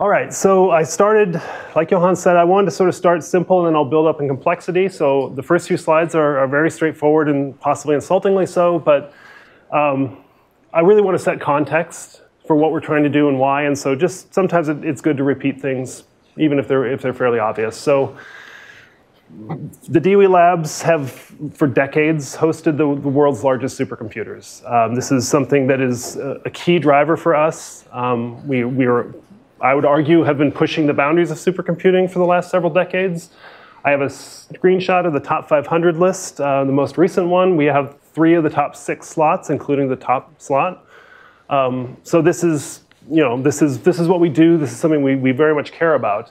All right, so I started, like Johan said, I wanted to sort of start simple and then I'll build up in complexity. So the first few slides are, are very straightforward and possibly insultingly so, but um, I really want to set context for what we're trying to do and why. And so just sometimes it, it's good to repeat things, even if they're, if they're fairly obvious. So the DOE labs have, for decades, hosted the, the world's largest supercomputers. Um, this is something that is a, a key driver for us. Um, we, we are, I would argue, have been pushing the boundaries of supercomputing for the last several decades. I have a screenshot of the top 500 list, uh, the most recent one. We have three of the top six slots, including the top slot. Um, so this is, you know, this is, this is what we do. This is something we, we very much care about.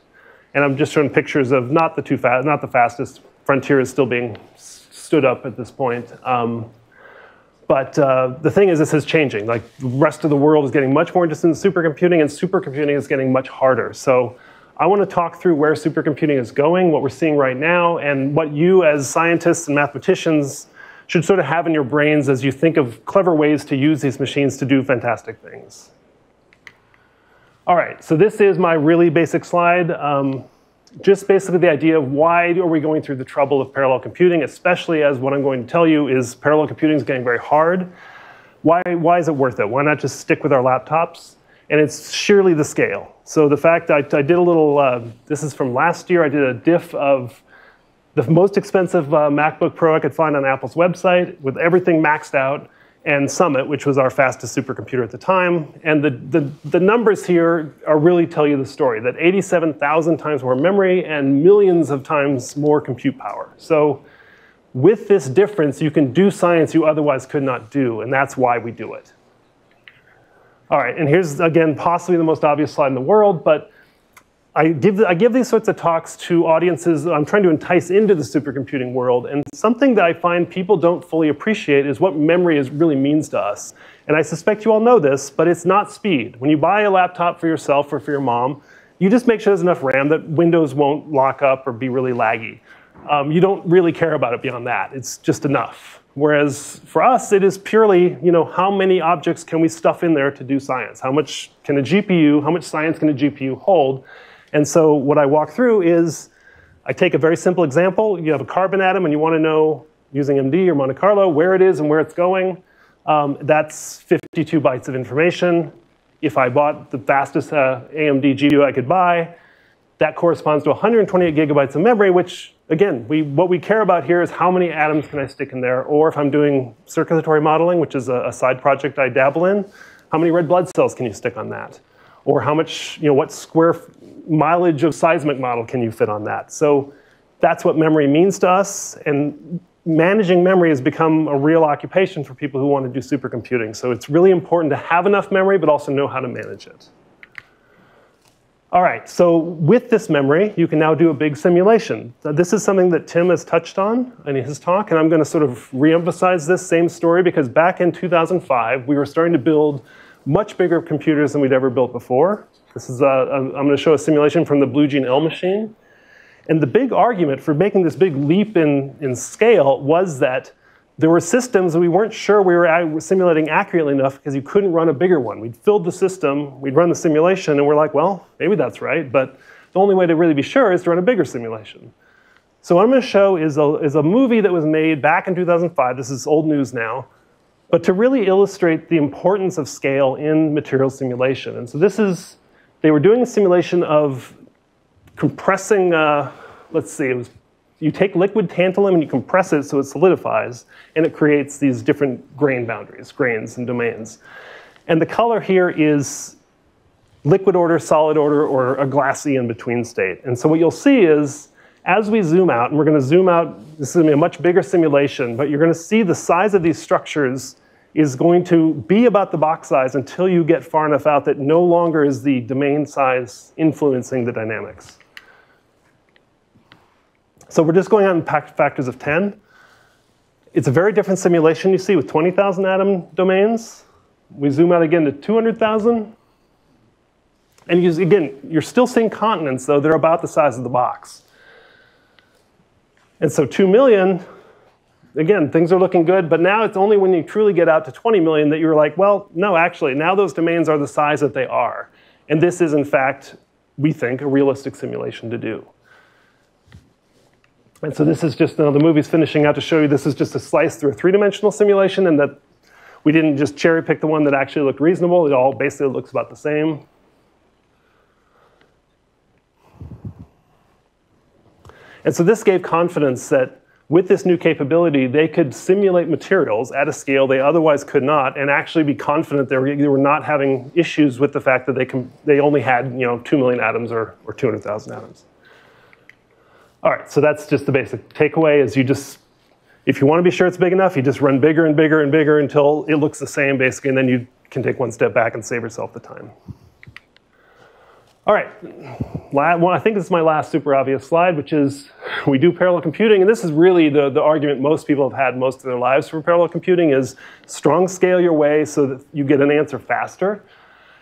And I'm just showing pictures of not the too fast, not the fastest. Frontier is still being stood up at this point. Um, but uh, the thing is, this is changing. Like the rest of the world is getting much more interested in supercomputing, and supercomputing is getting much harder. So I want to talk through where supercomputing is going, what we're seeing right now, and what you as scientists and mathematicians should sort of have in your brains as you think of clever ways to use these machines to do fantastic things. All right, so this is my really basic slide. Um, just basically the idea of why are we going through the trouble of parallel computing, especially as what I'm going to tell you is parallel computing is getting very hard. Why, why is it worth it? Why not just stick with our laptops? And it's surely the scale. So the fact I, I did a little, uh, this is from last year, I did a diff of the most expensive uh, MacBook Pro I could find on Apple's website with everything maxed out and Summit, which was our fastest supercomputer at the time. And the, the, the numbers here are really tell you the story, that 87,000 times more memory and millions of times more compute power. So with this difference, you can do science you otherwise could not do, and that's why we do it. All right, and here's, again, possibly the most obvious slide in the world, but I give, I give these sorts of talks to audiences I'm trying to entice into the supercomputing world. And something that I find people don't fully appreciate is what memory is, really means to us. And I suspect you all know this, but it's not speed. When you buy a laptop for yourself or for your mom, you just make sure there's enough RAM that Windows won't lock up or be really laggy. Um, you don't really care about it beyond that. It's just enough. Whereas for us, it is purely, you know, how many objects can we stuff in there to do science? How much can a GPU, how much science can a GPU hold? And so what I walk through is I take a very simple example. You have a carbon atom and you want to know, using MD or Monte Carlo, where it is and where it's going. Um, that's 52 bytes of information. If I bought the fastest uh, AMD GPU I could buy, that corresponds to 128 gigabytes of memory, which again, we, what we care about here is how many atoms can I stick in there, or if I'm doing circulatory modeling, which is a, a side project I dabble in, how many red blood cells can you stick on that? Or how much, you know, what square mileage of seismic model can you fit on that? So that's what memory means to us. And managing memory has become a real occupation for people who want to do supercomputing. So it's really important to have enough memory, but also know how to manage it. All right, so with this memory, you can now do a big simulation. This is something that Tim has touched on in his talk, and I'm going to sort of reemphasize this same story because back in 2005, we were starting to build much bigger computers than we'd ever built before. This is a, a, I'm going to show a simulation from the Blue Gene L machine. And the big argument for making this big leap in, in scale was that there were systems that we weren't sure we were simulating accurately enough because you couldn't run a bigger one. We'd filled the system, we'd run the simulation, and we're like, well, maybe that's right, but the only way to really be sure is to run a bigger simulation. So what I'm going to show is a, is a movie that was made back in 2005. This is old news now. But to really illustrate the importance of scale in material simulation. And so this is they were doing a simulation of compressing, uh, let's see, it was, you take liquid tantalum and you compress it so it solidifies, and it creates these different grain boundaries, grains and domains. And the color here is liquid order, solid order, or a glassy in-between state. And so what you'll see is, as we zoom out, and we're going to zoom out, this is going to be a much bigger simulation, but you're going to see the size of these structures is going to be about the box size until you get far enough out that no longer is the domain size influencing the dynamics. So we're just going on factors of 10. It's a very different simulation you see with 20,000 atom domains. We zoom out again to 200,000. And you, again, you're still seeing continents, though they're about the size of the box. And so 2 million again, things are looking good, but now it's only when you truly get out to 20 million that you're like, well, no, actually, now those domains are the size that they are. And this is, in fact, we think, a realistic simulation to do. And so this is just, know, the movie's finishing out to show you this is just a slice through a three-dimensional simulation and that we didn't just cherry pick the one that actually looked reasonable. It all basically looks about the same. And so this gave confidence that with this new capability, they could simulate materials at a scale they otherwise could not and actually be confident they were, they were not having issues with the fact that they, can, they only had you know, 2 million atoms or, or 200,000 atoms. All right, so that's just the basic takeaway is you just, if you want to be sure it's big enough, you just run bigger and bigger and bigger until it looks the same basically, and then you can take one step back and save yourself the time. All right, I think this is my last super obvious slide, which is we do parallel computing, and this is really the, the argument most people have had most of their lives for parallel computing is strong scale your way so that you get an answer faster.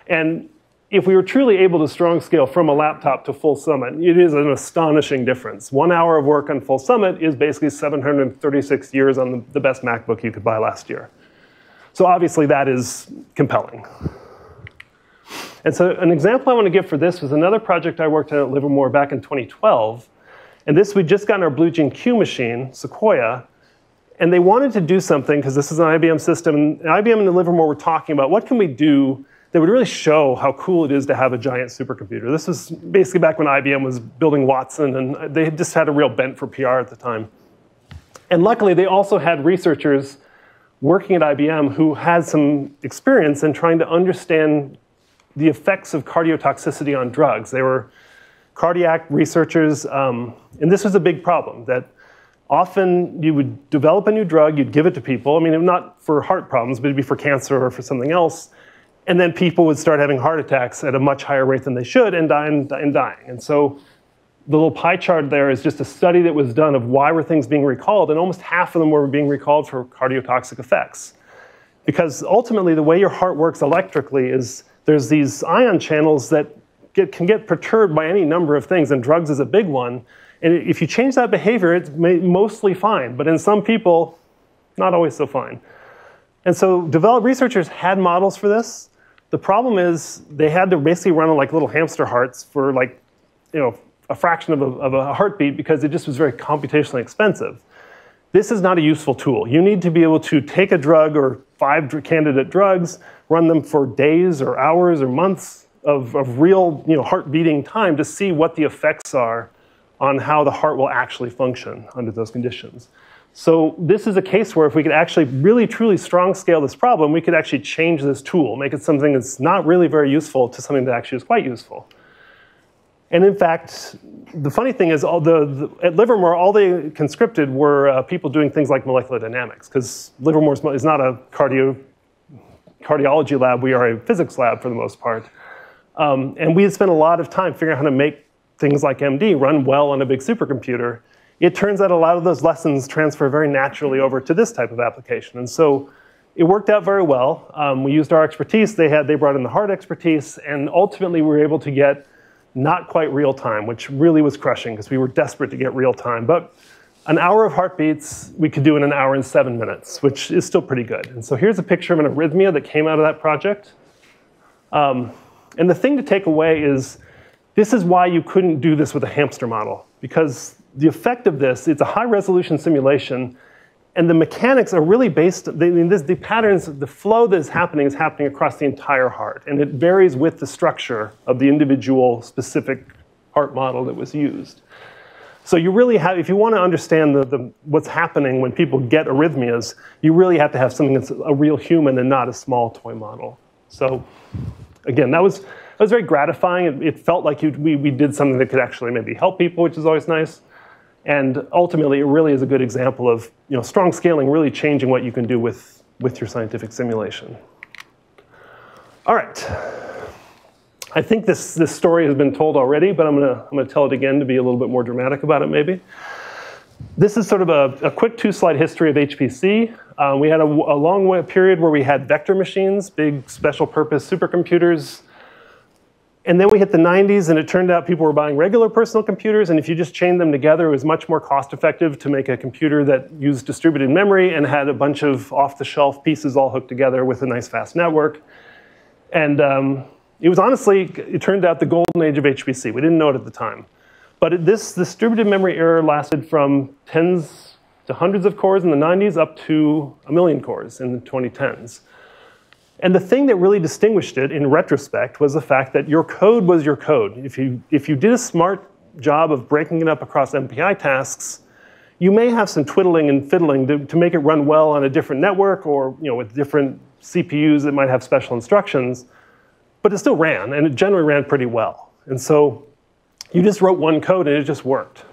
And if we were truly able to strong scale from a laptop to full summit, it is an astonishing difference. One hour of work on full summit is basically 736 years on the, the best MacBook you could buy last year. So obviously that is compelling. And so an example I want to give for this was another project I worked on at Livermore back in 2012. And this, we'd just gotten our Blue Gene Q machine, Sequoia, and they wanted to do something, because this is an IBM system, and IBM and Livermore were talking about what can we do that would really show how cool it is to have a giant supercomputer. This was basically back when IBM was building Watson, and they had just had a real bent for PR at the time. And luckily, they also had researchers working at IBM who had some experience in trying to understand the effects of cardiotoxicity on drugs. They were cardiac researchers, um, and this was a big problem that often you would develop a new drug, you'd give it to people. I mean, not for heart problems, but it'd be for cancer or for something else. And then people would start having heart attacks at a much higher rate than they should and, and, and dying. And so the little pie chart there is just a study that was done of why were things being recalled, and almost half of them were being recalled for cardiotoxic effects. Because ultimately, the way your heart works electrically is there's these ion channels that get, can get perturbed by any number of things, and drugs is a big one. And if you change that behavior, it's mostly fine. But in some people, not always so fine. And so developed researchers had models for this. The problem is they had to basically run on like little hamster hearts for like, you know, a fraction of a, of a heartbeat because it just was very computationally expensive. This is not a useful tool. You need to be able to take a drug or five candidate drugs, run them for days or hours or months of, of real you know, heart beating time to see what the effects are on how the heart will actually function under those conditions. So this is a case where if we could actually really truly strong scale this problem, we could actually change this tool, make it something that's not really very useful to something that actually is quite useful. And in fact, the funny thing is, the at Livermore, all they conscripted were uh, people doing things like molecular dynamics, because Livermore is not a cardio, cardiology lab. We are a physics lab for the most part. Um, and we had spent a lot of time figuring out how to make things like MD run well on a big supercomputer. It turns out a lot of those lessons transfer very naturally over to this type of application. And so it worked out very well. Um, we used our expertise. They, had, they brought in the hard expertise. And ultimately, we were able to get not quite real time, which really was crushing because we were desperate to get real time. But an hour of heartbeats we could do in an hour and seven minutes, which is still pretty good. And so here's a picture of an arrhythmia that came out of that project. Um, and the thing to take away is this is why you couldn't do this with a hamster model, because the effect of this, it's a high resolution simulation, and the mechanics are really based, I mean, this, the patterns, the flow that is happening is happening across the entire heart. And it varies with the structure of the individual specific heart model that was used. So you really have, if you want to understand the, the, what's happening when people get arrhythmias, you really have to have something that's a real human and not a small toy model. So again, that was, that was very gratifying. It, it felt like you, we, we did something that could actually maybe help people, which is always nice. And ultimately, it really is a good example of you know, strong scaling really changing what you can do with, with your scientific simulation. All right. I think this, this story has been told already, but I'm going to I'm gonna tell it again to be a little bit more dramatic about it, maybe. This is sort of a, a quick two slide history of HPC. Uh, we had a, a long period where we had vector machines, big special purpose supercomputers and then we hit the 90s, and it turned out people were buying regular personal computers, and if you just chained them together, it was much more cost effective to make a computer that used distributed memory and had a bunch of off the shelf pieces all hooked together with a nice fast network. And um, it was honestly, it turned out the golden age of HPC. We didn't know it at the time. But this distributed memory era lasted from tens to hundreds of cores in the 90s up to a million cores in the 2010s. And the thing that really distinguished it in retrospect was the fact that your code was your code. If you, if you did a smart job of breaking it up across MPI tasks, you may have some twiddling and fiddling to, to make it run well on a different network or you know, with different CPUs that might have special instructions, but it still ran, and it generally ran pretty well. And so you just wrote one code and it just worked.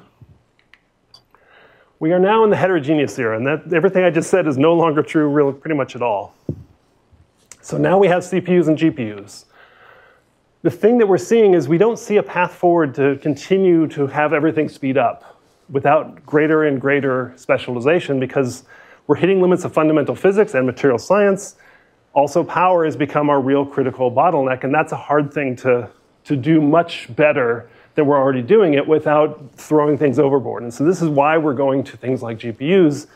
We are now in the heterogeneous era, and that, everything I just said is no longer true really pretty much at all. So now we have CPUs and GPUs. The thing that we're seeing is we don't see a path forward to continue to have everything speed up without greater and greater specialization because we're hitting limits of fundamental physics and material science. Also, power has become our real critical bottleneck, and that's a hard thing to, to do much better than we're already doing it without throwing things overboard. And so this is why we're going to things like GPUs,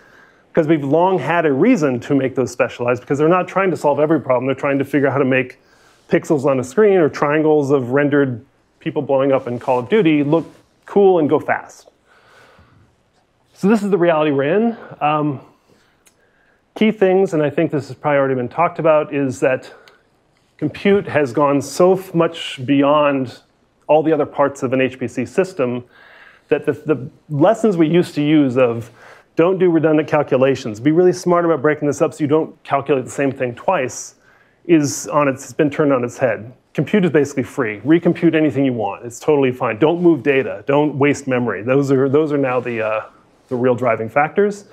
because we've long had a reason to make those specialized, because they're not trying to solve every problem. They're trying to figure out how to make pixels on a screen or triangles of rendered people blowing up in Call of Duty look cool and go fast. So this is the reality we're in. Um, key things, and I think this has probably already been talked about, is that compute has gone so much beyond all the other parts of an HPC system that the, the lessons we used to use of don't do redundant calculations, be really smart about breaking this up so you don't calculate the same thing twice, is on its, it's been turned on its head. Compute is basically free. Recompute anything you want. It's totally fine. Don't move data. Don't waste memory. Those are, those are now the, uh, the real driving factors.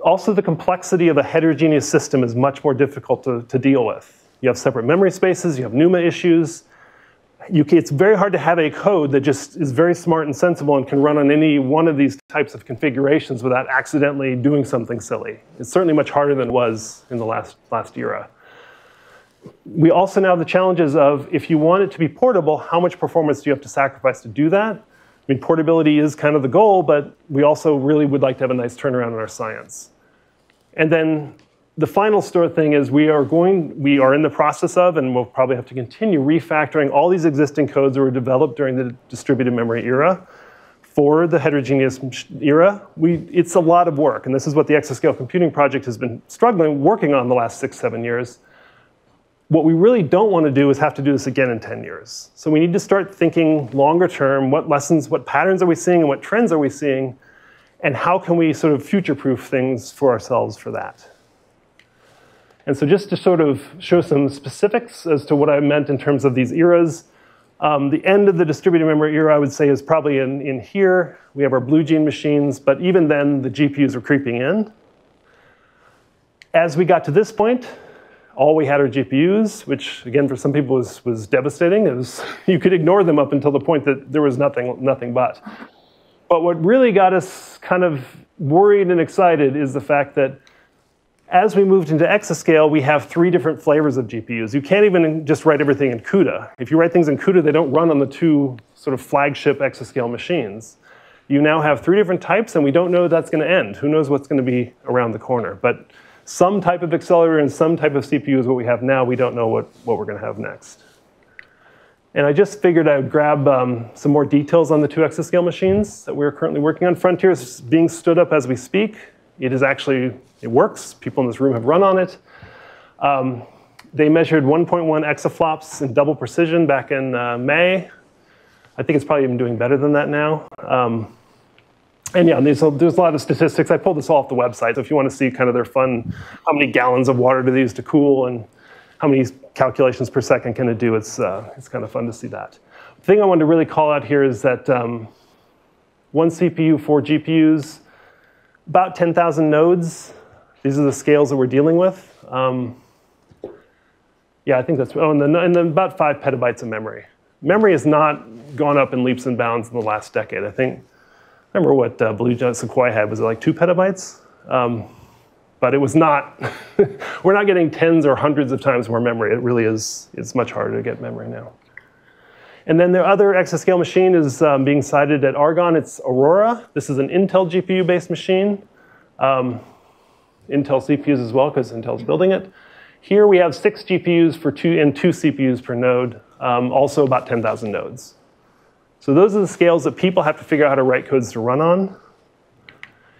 Also, the complexity of a heterogeneous system is much more difficult to, to deal with. You have separate memory spaces, you have NUMA issues. It's very hard to have a code that just is very smart and sensible and can run on any one of these types of configurations without accidentally doing something silly. It's certainly much harder than it was in the last, last era. We also now have the challenges of if you want it to be portable, how much performance do you have to sacrifice to do that? I mean, portability is kind of the goal, but we also really would like to have a nice turnaround in our science. And then the final store thing is we are going, we are in the process of, and we'll probably have to continue refactoring all these existing codes that were developed during the distributed memory era for the heterogeneous era. We, it's a lot of work, and this is what the exascale computing project has been struggling, working on the last six, seven years. What we really don't want to do is have to do this again in 10 years. So we need to start thinking longer term, what lessons, what patterns are we seeing and what trends are we seeing, and how can we sort of future-proof things for ourselves for that. And so just to sort of show some specifics as to what I meant in terms of these eras, um, the end of the distributed memory era, I would say, is probably in, in here. We have our blue gene machines, but even then, the GPUs are creeping in. As we got to this point, all we had are GPUs, which again for some people was, was devastating. Was, you could ignore them up until the point that there was nothing, nothing but. But what really got us kind of worried and excited is the fact that as we moved into exascale, we have three different flavors of GPUs. You can't even just write everything in CUDA. If you write things in CUDA, they don't run on the two sort of flagship exascale machines. You now have three different types, and we don't know that's going to end. Who knows what's going to be around the corner? But some type of accelerator and some type of CPU is what we have now. We don't know what, what we're going to have next. And I just figured I would grab um, some more details on the two exascale machines that we're currently working on. Frontier is being stood up as we speak. It is actually, it works. People in this room have run on it. Um, they measured 1.1 exaflops in double precision back in uh, May. I think it's probably even doing better than that now. Um, and yeah, there's a, there's a lot of statistics. I pulled this all off the website. So if you want to see kind of their fun, how many gallons of water do they use to cool and how many calculations per second can it do, it's, uh, it's kind of fun to see that. The thing I wanted to really call out here is that um, one CPU, four GPUs, about 10,000 nodes. These are the scales that we're dealing with. Um, yeah, I think that's, oh, and then, and then about five petabytes of memory. Memory has not gone up in leaps and bounds in the last decade. I think I remember what uh, Blue Sequoia had. Was it like two petabytes? Um, but it was not, we're not getting tens or hundreds of times more memory. It really is, it's much harder to get memory now. And then the other exascale machine is um, being sited at Argonne. It's Aurora. This is an Intel GPU-based machine. Um, Intel CPUs as well, because Intel's building it. Here we have six GPUs for two and two CPUs per node, um, also about 10,000 nodes. So those are the scales that people have to figure out how to write codes to run on.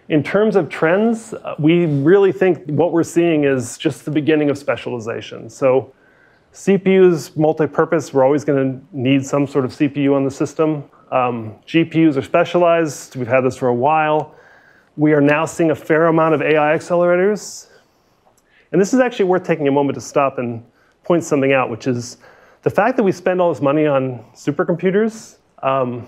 In terms of trends, uh, we really think what we're seeing is just the beginning of specialization. So CPUs, multi-purpose, we're always going to need some sort of CPU on the system. Um, GPUs are specialized. We've had this for a while. We are now seeing a fair amount of AI accelerators. And this is actually worth taking a moment to stop and point something out, which is the fact that we spend all this money on supercomputers um,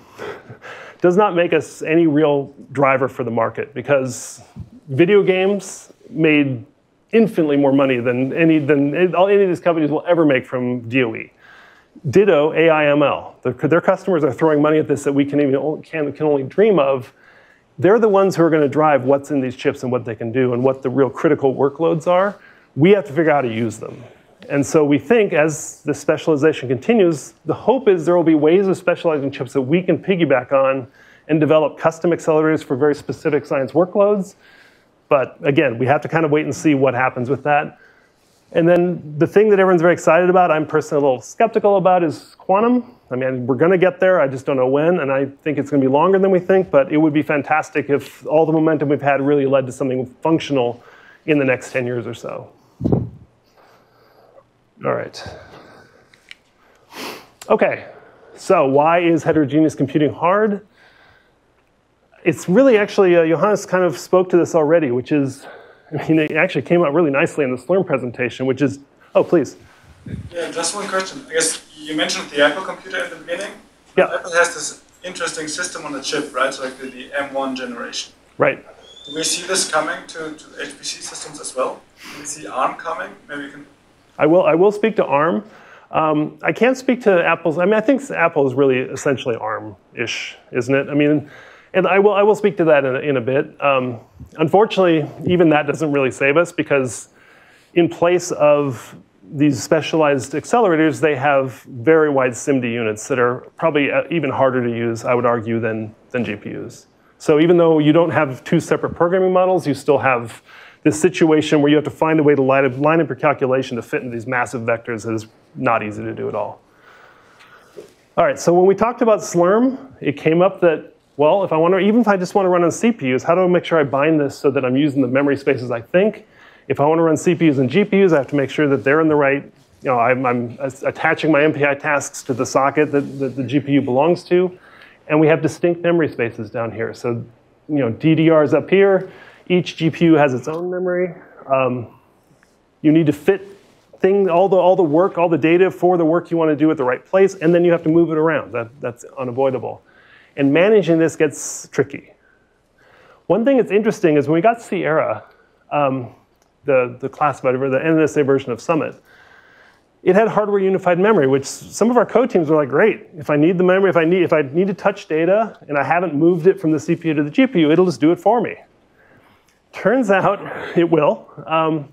does not make us any real driver for the market because video games made infinitely more money than any, than any of these companies will ever make from DOE. Ditto AIML. Their, their customers are throwing money at this that we can, even, can, can only dream of. They're the ones who are going to drive what's in these chips and what they can do and what the real critical workloads are. We have to figure out how to use them. And so we think as the specialization continues, the hope is there will be ways of specializing chips that we can piggyback on and develop custom accelerators for very specific science workloads. But again, we have to kind of wait and see what happens with that. And then the thing that everyone's very excited about, I'm personally a little skeptical about, is quantum. I mean, we're going to get there. I just don't know when, and I think it's going to be longer than we think. But it would be fantastic if all the momentum we've had really led to something functional in the next 10 years or so. All right. Okay, so why is heterogeneous computing hard? It's really actually, uh, Johannes kind of spoke to this already, which is, I mean, it actually came out really nicely in the Slurm presentation, which is, oh, please. Yeah, just one question. I guess you mentioned the Apple computer at the beginning. Yeah. Apple has this interesting system on the chip, right? So like the, the M1 generation. Right. Do we see this coming to, to HPC systems as well? Do we see ARM coming? Maybe you can I will, I will speak to ARM. Um, I can't speak to Apple's. I mean, I think Apple is really essentially ARM-ish, isn't it? I mean, and I will, I will speak to that in a, in a bit. Um, unfortunately, even that doesn't really save us because in place of these specialized accelerators, they have very wide SIMD units that are probably uh, even harder to use, I would argue, than, than GPUs. So even though you don't have two separate programming models, you still have this situation where you have to find a way to line up, line up your calculation to fit into these massive vectors that is not easy to do at all. All right, so when we talked about Slurm, it came up that, well, if I want to, even if I just want to run on CPUs, how do I make sure I bind this so that I'm using the memory spaces I think? If I want to run CPUs and GPUs, I have to make sure that they're in the right, you know, I'm, I'm attaching my MPI tasks to the socket that, that the GPU belongs to. And we have distinct memory spaces down here. So, you know, DDR is up here, each GPU has its own memory. Um, you need to fit thing, all the, all the work, all the data for the work you want to do at the right place, and then you have to move it around. That, that's unavoidable. And managing this gets tricky. One thing that's interesting is when we got Sierra, um, the, the classified, or the NNSA version of Summit, it had hardware unified memory, which some of our code teams were like, great. If I need the memory, if I need, if I need to touch data and I haven't moved it from the CPU to the GPU, it'll just do it for me. Turns out it will. Um,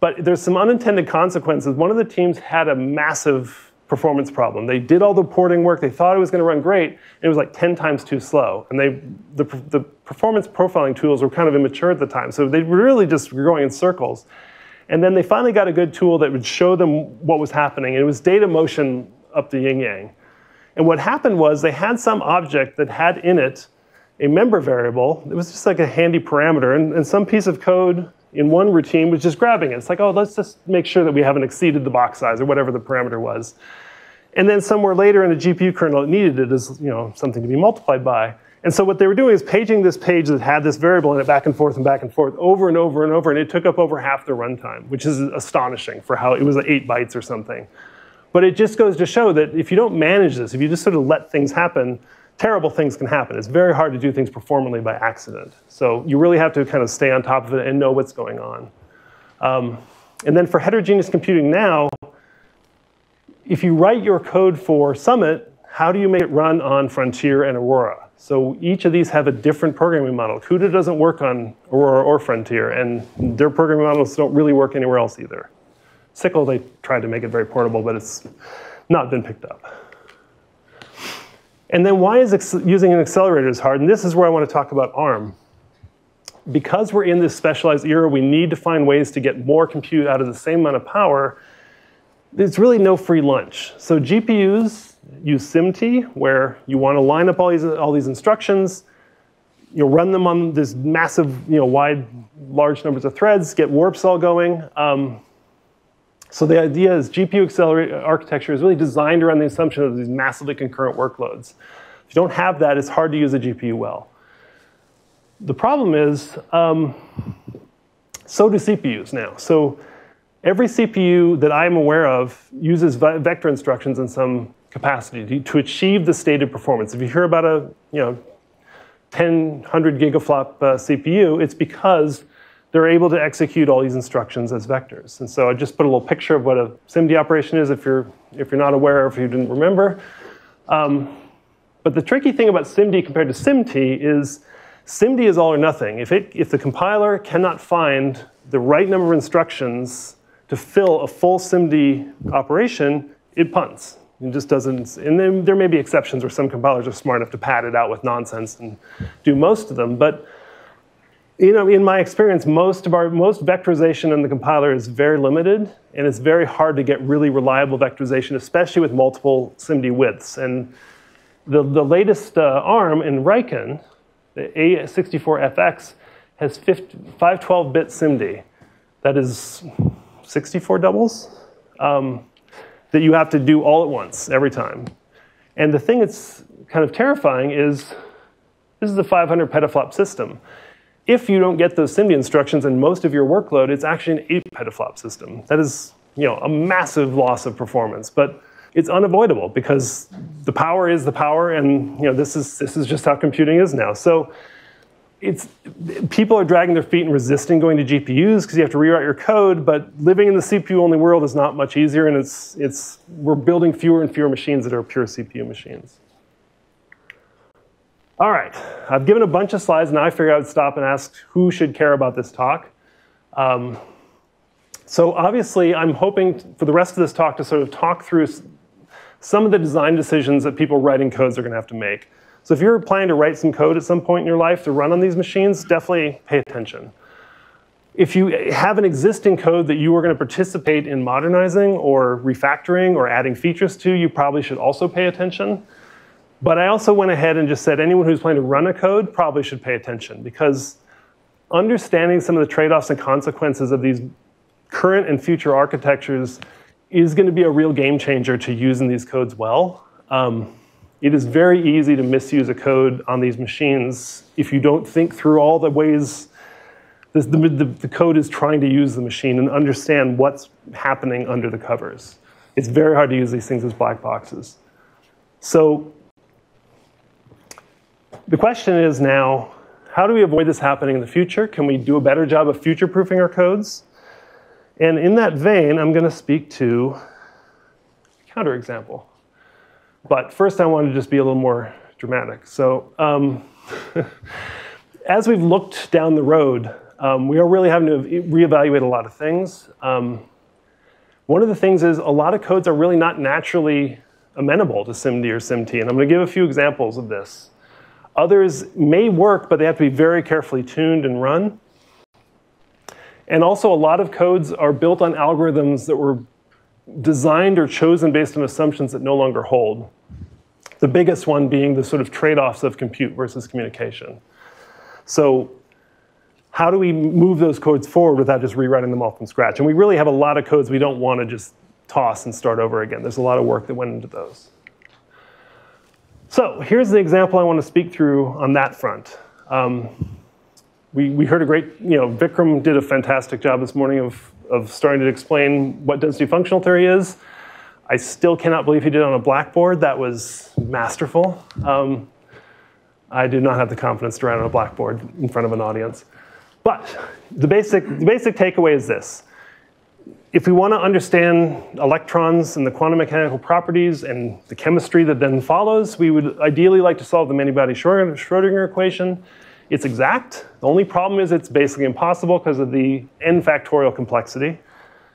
but there's some unintended consequences. One of the teams had a massive performance problem. They did all the porting work. They thought it was going to run great. And it was like 10 times too slow. And they, the, the performance profiling tools were kind of immature at the time. So they really just were going in circles. And then they finally got a good tool that would show them what was happening. And it was data motion up the yin yang. And what happened was they had some object that had in it a member variable. It was just like a handy parameter, and, and some piece of code in one routine was just grabbing it. It's like, oh, let's just make sure that we haven't exceeded the box size or whatever the parameter was. And then somewhere later in the GPU kernel, it needed it as you know, something to be multiplied by. And so what they were doing is paging this page that had this variable in it back and forth and back and forth over and over and over, and it took up over half the runtime, which is astonishing for how it was eight bytes or something. But it just goes to show that if you don't manage this, if you just sort of let things happen, terrible things can happen. It's very hard to do things performantly by accident. So you really have to kind of stay on top of it and know what's going on. Um, and then for heterogeneous computing now, if you write your code for Summit, how do you make it run on Frontier and Aurora? So each of these have a different programming model. CUDA doesn't work on Aurora or Frontier, and their programming models don't really work anywhere else either. SYCL, they tried to make it very portable, but it's not been picked up. And then why is using an accelerator is hard? And this is where I want to talk about ARM. because we're in this specialized era, we need to find ways to get more compute out of the same amount of power. There's really no free lunch. So GPUs use SIMT, where you want to line up all these, all these instructions, you know, run them on this massive, you know, wide, large numbers of threads, get warps all going. Um, so the idea is GPU accelerated architecture is really designed around the assumption of these massively concurrent workloads. If you don't have that, it's hard to use a GPU well. The problem is, um, so do CPUs now. So every CPU that I'm aware of uses vector instructions in some capacity to, achieve the stated performance. If you hear about a you know 10, 100 gigaflop uh, CPU, it's because they're able to execute all these instructions as vectors. And so I just put a little picture of what a SIMD operation is if you're, if you're not aware or if you didn't remember. Um, but the tricky thing about SIMD compared to SIMT is SIMD is all or nothing. If, it, if the compiler cannot find the right number of instructions to fill a full SIMD operation, it punts. It just doesn't, and then there may be exceptions where some compilers are smart enough to pad it out with nonsense and do most of them. But you know, in my experience, most of our most vectorization in the compiler is very limited, and it's very hard to get really reliable vectorization, especially with multiple SIMD widths. And the, the latest uh, ARM in RIKEN, the A64FX, has 512-bit SIMD. That is 64 doubles. Um, that you have to do all at once, every time. And the thing that's kind of terrifying is this is a 500 petaflop system. If you don't get those SIMD instructions in most of your workload, it's actually an 8 petaflop system. That is you know, a massive loss of performance. But it's unavoidable because the power is the power, and you know, this, is, this is just how computing is now. So it's people are dragging their feet and resisting going to GPUs because you have to rewrite your code. But living in the CPU-only world is not much easier, and it's it's we're building fewer and fewer machines that are pure CPU machines. All right, I've given a bunch of slides. Now I figure I would stop and ask who should care about this talk. Um, so obviously, I'm hoping for the rest of this talk to sort of talk through some of the design decisions that people writing codes are going to have to make. So if you're planning to write some code at some point in your life to run on these machines, definitely pay attention. If you have an existing code that you are going to participate in modernizing or refactoring or adding features to, you probably should also pay attention. But I also went ahead and just said anyone who's planning to run a code probably should pay attention because understanding some of the trade-offs and consequences of these current and future architectures is going to be a real game changer to using these codes well. Um, it is very easy to misuse a code on these machines if you don't think through all the ways the, the, the, code is trying to use the machine and understand what's happening under the covers. It's very hard to use these things as black boxes. So the question is now, how do we avoid this happening in the future? Can we do a better job of future-proofing our codes? And in that vein, I'm going to speak to a counterexample. But first, I want to just be a little more dramatic. So, um, as we've looked down the road, um, we are really having to reevaluate a lot of things. Um, one of the things is a lot of codes are really not naturally amenable to SIMD or SIMT, and I'm going to give a few examples of this. Others may work, but they have to be very carefully tuned and run. And also, a lot of codes are built on algorithms that were designed or chosen based on assumptions that no longer hold. The biggest one being the sort of trade-offs of compute versus communication. So how do we move those codes forward without just rewriting them all from scratch? And we really have a lot of codes we don't want to just toss and start over again. There's a lot of work that went into those. So here's the example I want to speak through on that front. Um, we, we heard a great, you know, Vikram did a fantastic job this morning of of starting to explain what density functional theory is. I still cannot believe he did it on a blackboard. That was masterful. Um, I do not have the confidence to write on a blackboard in front of an audience. But the basic, the basic takeaway is this. If we want to understand electrons and the quantum mechanical properties and the chemistry that then follows, we would ideally like to solve the many-body Schrodinger equation. It's exact. The only problem is it's basically impossible because of the n factorial complexity.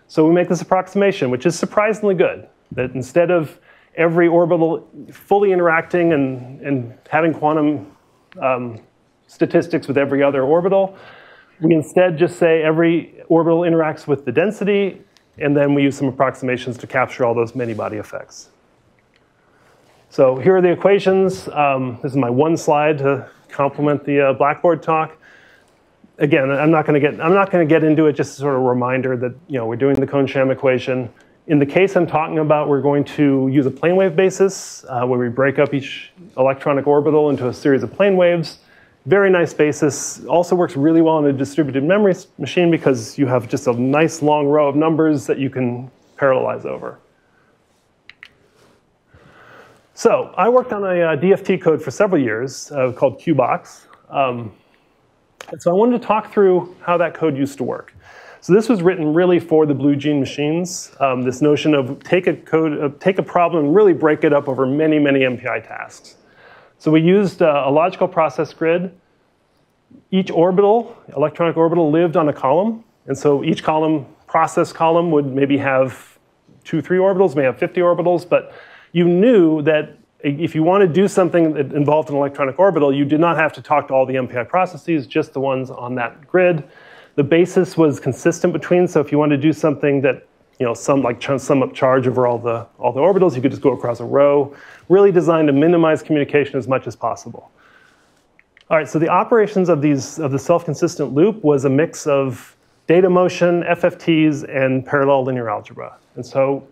So we make this approximation, which is surprisingly good, that instead of every orbital fully interacting and, and having quantum um, statistics with every other orbital, We instead just say every orbital interacts with the density, and then we use some approximations to capture all those many-body effects. So here are the equations. Um, this is my one slide to complement the uh, Blackboard talk. Again, I'm not going to get I'm not going to get into it. Just sort of a reminder that you know we're doing the Kohn-Sham equation. In the case I'm talking about, we're going to use a plane wave basis uh, where we break up each electronic orbital into a series of plane waves. Very nice basis. Also works really well in a distributed memory machine because you have just a nice long row of numbers that you can parallelize over. So I worked on a uh, DFT code for several years uh, called QBox. Um, and so I wanted to talk through how that code used to work. So this was written really for the blue gene machines. Um, this notion of take a code, uh, take a problem really break it up over many, many MPI tasks. So we used uh, a logical process grid. Each orbital, electronic orbital, lived on a column. And so each column, process column, would maybe have two, three orbitals, may have 50 orbitals, but you knew that if you want to do something that involved an electronic orbital, you did not have to talk to all the MPI processes, just the ones on that grid. The basis was consistent between, so if you wanted to do something that, you know, some like sum up charge over all the, all the orbitals, you could just go across a row. Really designed to minimize communication as much as possible. All right, so the operations of, these, of the self-consistent loop was a mix of data motion, FFTs, and parallel linear algebra. And so,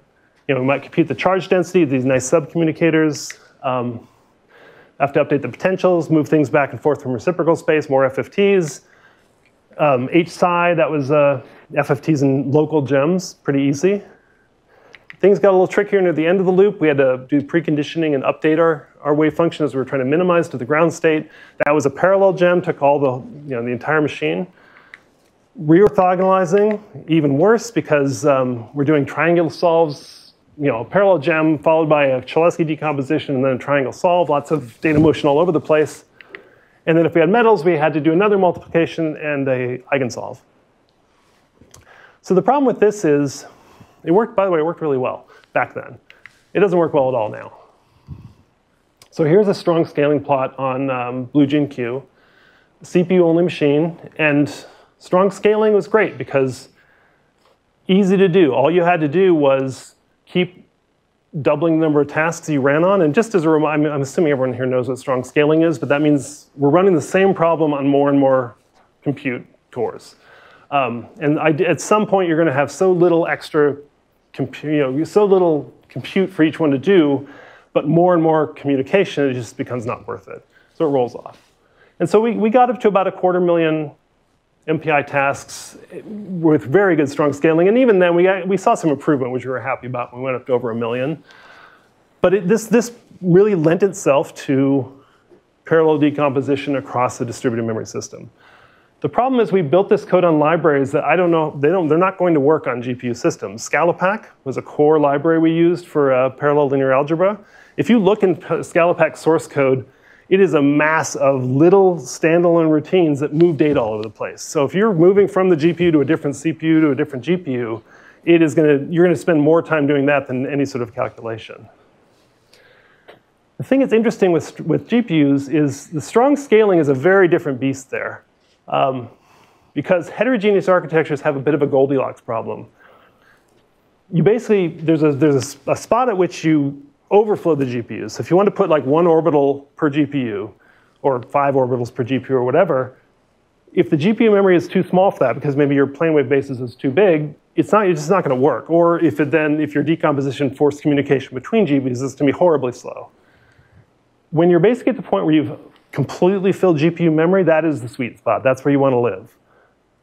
you know, we might compute the charge density, these nice subcommunicators, um, have to update the potentials, move things back and forth from reciprocal space, more FFTs, um, HSI, that was uh, FFTs and local GEMMs, pretty easy. Things got a little trickier near the end of the loop. We had to do preconditioning and update our, our wave function as we were trying to minimize to the ground state. That was a parallel GEMM, took all the, you know, the entire machine. Reorthogonalizing, even worse because um, we're doing triangle solves, you know, a parallel GEMM followed by a Cholesky decomposition and then a triangle solve, lots of data motion all over the place. And then if we had metals, we had to do another multiplication and a eigensolve. So the problem with this is, it worked, by the way, it worked really well back then. It doesn't work well at all now. So here's a strong scaling plot on um, BlueGeneQ, CPU-only machine, and strong scaling was great because easy to do. All you had to do was keep doubling the number of tasks you ran on. And just as a reminder, I'm assuming everyone here knows what strong scaling is, but that means we're running the same problem on more and more compute cores. Um, and I, at some point, you're going to have so little extra, compute, you know, so little compute for each one to do, but more and more communication, it just becomes not worth it. So it rolls off. And so we, we got up to about a quarter million MPI tasks with very good strong scaling. And even then, we, we saw some improvement, which we were happy about. We went up to over a million. But it, this, this really lent itself to parallel decomposition across the distributed memory system. The problem is we built this code on libraries that I don't know, they don't, they're not going to work on GPU systems. ScaLAPACK was a core library we used for uh, parallel linear algebra. If you look in ScaLAPACK source code, it is a mass of little standalone routines that move data all over the place. So if you're moving from the GPU to a different CPU to a different GPU, it is gonna, you're gonna spend more time doing that than any sort of calculation. The thing that's interesting with, with GPUs is the strong scaling is a very different beast there. Um, because heterogeneous architectures have a bit of a Goldilocks problem. You basically, there's a, there's a, a spot at which you overflow the GPUs. So if you want to put like one orbital per GPU, or five orbitals per GPU or whatever, if the GPU memory is too small for that, because maybe your plane wave basis is too big, it's not, it's just not going to work. Or if it then, if your decomposition forced communication between GPUs, it's going to be horribly slow. When you're basically at the point where you've completely filled GPU memory, that is the sweet spot. That's where you want to live.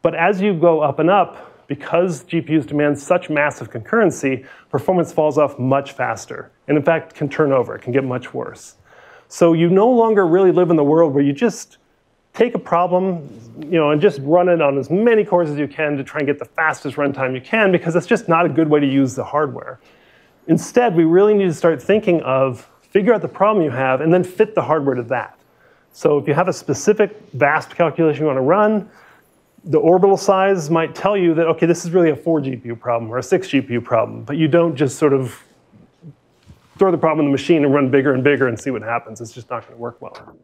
But as you go up and up, because GPUs demand such massive concurrency, performance falls off much faster. And in fact, can turn over, it can get much worse. So you no longer really live in the world where you just take a problem, you know, and just run it on as many cores as you can to try and get the fastest runtime you can, because that's just not a good way to use the hardware. Instead, we really need to start thinking of figure out the problem you have and then fit the hardware to that. So if you have a specific vast calculation you want to run, the orbital size might tell you that, okay, this is really a four GPU problem or a six GPU problem, but you don't just sort of throw the problem in the machine and run bigger and bigger and see what happens. It's just not going to work well.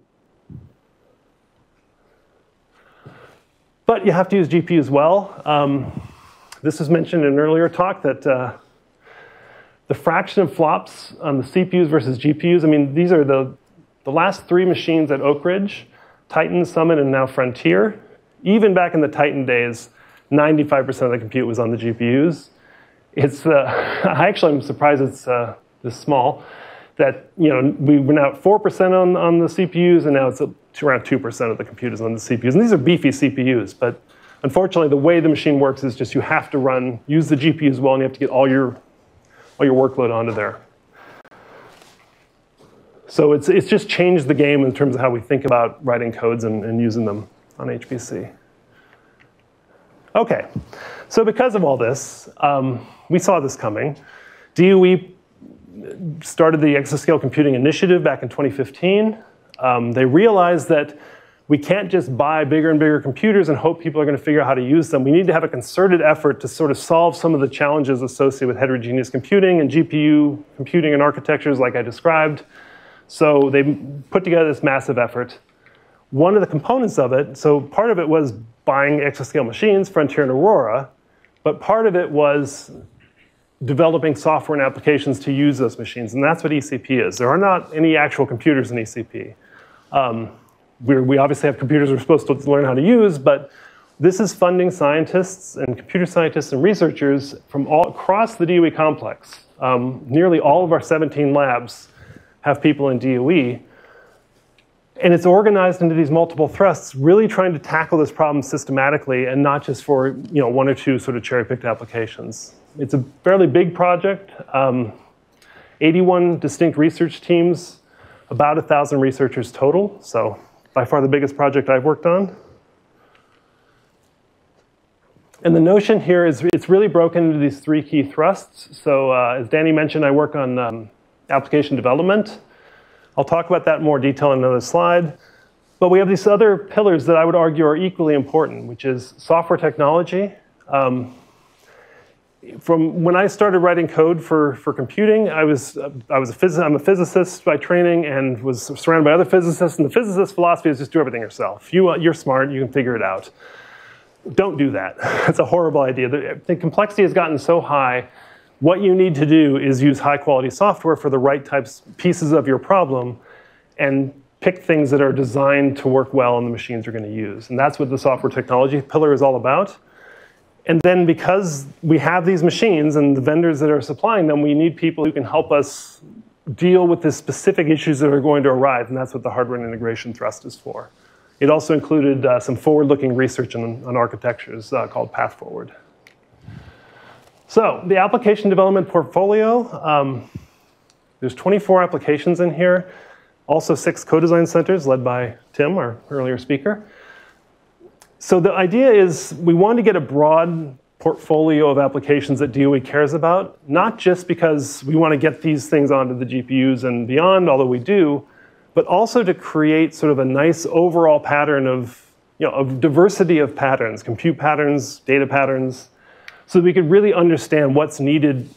But you have to use GPUs well. Um, this was mentioned in an earlier talk that uh, the fraction of flops on the CPUs versus GPUs, I mean, these are the, the last three machines at Oak Ridge, Titan, Summit, and now Frontier. Even back in the Titan days, 95% of the compute was on the GPUs. It's, uh, I actually am surprised it's uh, this small. That, you know, we were now at 4% on, on the CPUs, and now it's around 2% of the compute is on the CPUs. And these are beefy CPUs, but unfortunately, the way the machine works is just you have to run, use the GPUs well, and you have to get all your all your workload onto there. So it's, it's just changed the game in terms of how we think about writing codes and, and using them on HPC. Okay, so because of all this, um, we saw this coming. DOE started the Exascale Computing Initiative back in 2015. Um, they realized that we can't just buy bigger and bigger computers and hope people are going to figure out how to use them. We need to have a concerted effort to sort of solve some of the challenges associated with heterogeneous computing and GPU computing and architectures like I described. So they put together this massive effort. One of the components of it, so part of it was buying exascale machines, Frontier and Aurora, but part of it was developing software and applications to use those machines, and that's what ECP is. There are not any actual computers in ECP. Um, we obviously have computers we're supposed to learn how to use, but this is funding scientists and computer scientists and researchers from all across the DOE complex. Um, nearly all of our 17 labs have people in DOE. And it's organized into these multiple thrusts, really trying to tackle this problem systematically and not just for you know, one or two sort of cherry-picked applications. It's a fairly big project. Um, 81 distinct research teams, about 1,000 researchers total. So by far the biggest project I've worked on. And the notion here is it's really broken into these three key thrusts. So uh, as Danny mentioned, I work on um, application development. I'll talk about that in more detail in another slide. But we have these other pillars that I would argue are equally important, which is software technology. Um, from when I started writing code for, for computing, I was, I was a phys- I'm a physicist by training and was surrounded by other physicists. And the physicist philosophy is just do everything yourself. You, you're smart, you can figure it out. Don't do that. It's a horrible idea. The, the complexity has gotten so high. What you need to do is use high quality software for the right types, pieces of your problem, and pick things that are designed to work well on the machines you're going to use. And that's what the software technology pillar is all about. And then because we have these machines and the vendors that are supplying them, we need people who can help us deal with the specific issues that are going to arise, and that's what the hardware and integration thrust is for. It also included uh, some forward-looking research on, on architectures uh, called Path Forward. So the application development portfolio, um, there's 24 applications in here, also six co-design centers led by Tim, our earlier speaker. So the idea is we want to get a broad portfolio of applications that DOE cares about, not just because we want to get these things onto the GPUs and beyond, although we do, but also to create sort of a nice overall pattern of, you know, of diversity of patterns, compute patterns, data patterns, so we could really understand what's needed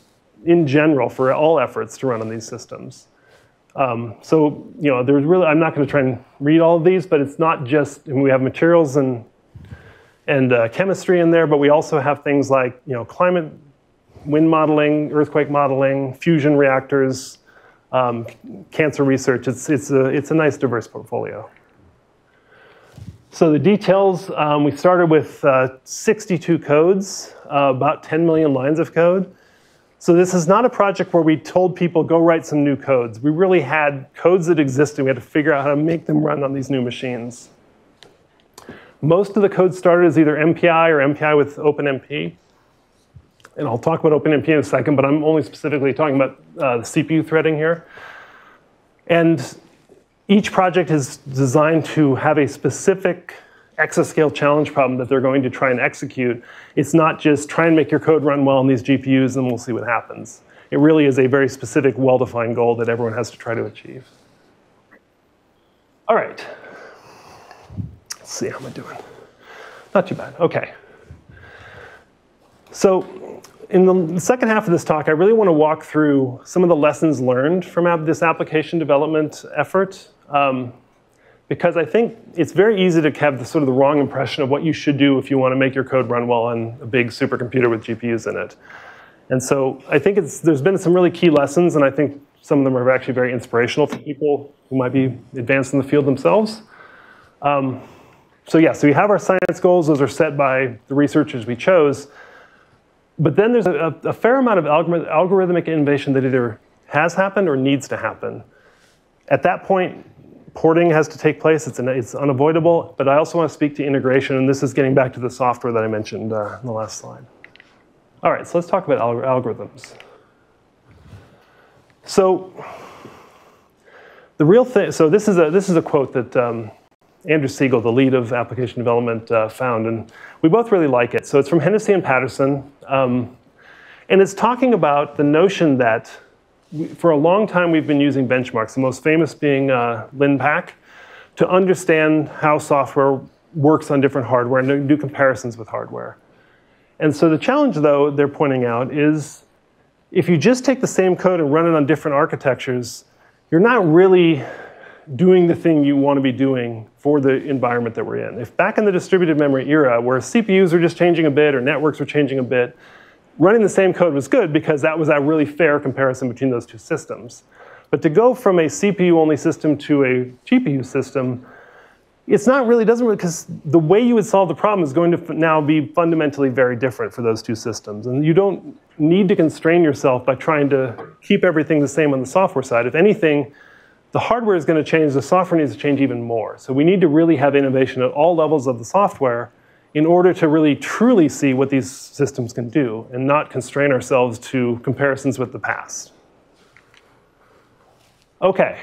in general for all efforts to run on these systems. Um, so, you know, there's really, I'm not going to try and read all of these, but it's not just, we have materials and and uh, chemistry in there, but we also have things like you know, climate, wind modeling, earthquake modeling, fusion reactors, um, cancer research. It's, it's, a, it's a nice diverse portfolio. So the details, um, we started with uh, 62 codes, uh, about 10 million lines of code. So this is not a project where we told people, go write some new codes. We really had codes that existed. We had to figure out how to make them run on these new machines. Most of the code started as either MPI or MPI with OpenMP. And I'll talk about OpenMP in a second, but I'm only specifically talking about uh, the CPU threading here. And each project is designed to have a specific exascale challenge problem that they're going to try and execute. It's not just try and make your code run well on these GPUs and we'll see what happens. It really is a very specific, well-defined goal that everyone has to try to achieve. All right, Let's see how am I doing. Not too bad. Okay. So in the second half of this talk, I really want to walk through some of the lessons learned from this application development effort. Um, because I think it's very easy to have the sort of the wrong impression of what you should do if you want to make your code run well on a big supercomputer with GPUs in it. And so I think there's been some really key lessons, and I think some of them are actually very inspirational for people who might be advanced in the field themselves. Um, so yeah, so we have our science goals. Those are set by the researchers we chose. But then there's a, a fair amount of algorithmic innovation that either has happened or needs to happen. At that point, porting has to take place. It's, an, it's unavoidable. But I also want to speak to integration, and this is getting back to the software that I mentioned uh, in the last slide. All right, so let's talk about alg algorithms. So the real thing, so this is a, this is a quote that um, Andrew Siegel, the lead of application development, uh, found, and we both really like it. So it's from Hennessy and Patterson, um, and it's talking about the notion that for a long time we've been using benchmarks, the most famous being uh, LINPACK, to understand how software works on different hardware and do comparisons with hardware. And so the challenge, though, they're pointing out is if you just take the same code and run it on different architectures, you're not really doing the thing you want to be doing for the environment that we're in. If back in the distributed memory era, where CPUs were just changing a bit or networks were changing a bit, running the same code was good because that was a really fair comparison between those two systems. But to go from a CPU-only system to a GPU system, it's not really, doesn't really, because the way you would solve the problem is going to now be fundamentally very different for those two systems. And you don't need to constrain yourself by trying to keep everything the same on the software side. If anything, the hardware is going to change, the software needs to change even more. So we need to really have innovation at all levels of the software in order to really truly see what these systems can do and not constrain ourselves to comparisons with the past. Okay,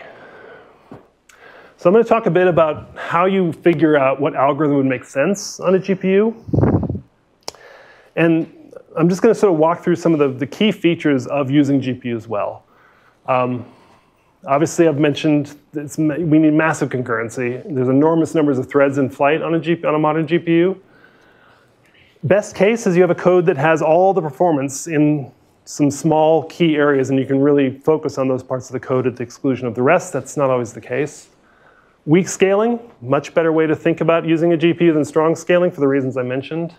so I'm going to talk a bit about how you figure out what algorithm would make sense on a GPU. And I'm just going to sort of walk through some of the, the key features of using GPUs well. Um, obviously, I've mentioned we need massive concurrency. There's enormous numbers of threads in flight on on a modern GPU. Best case is you have a code that has all the performance in some small key areas, and you can really focus on those parts of the code at the exclusion of the rest. That's not always the case. Weak scaling, much better way to think about using a GPU than strong scaling for the reasons I mentioned.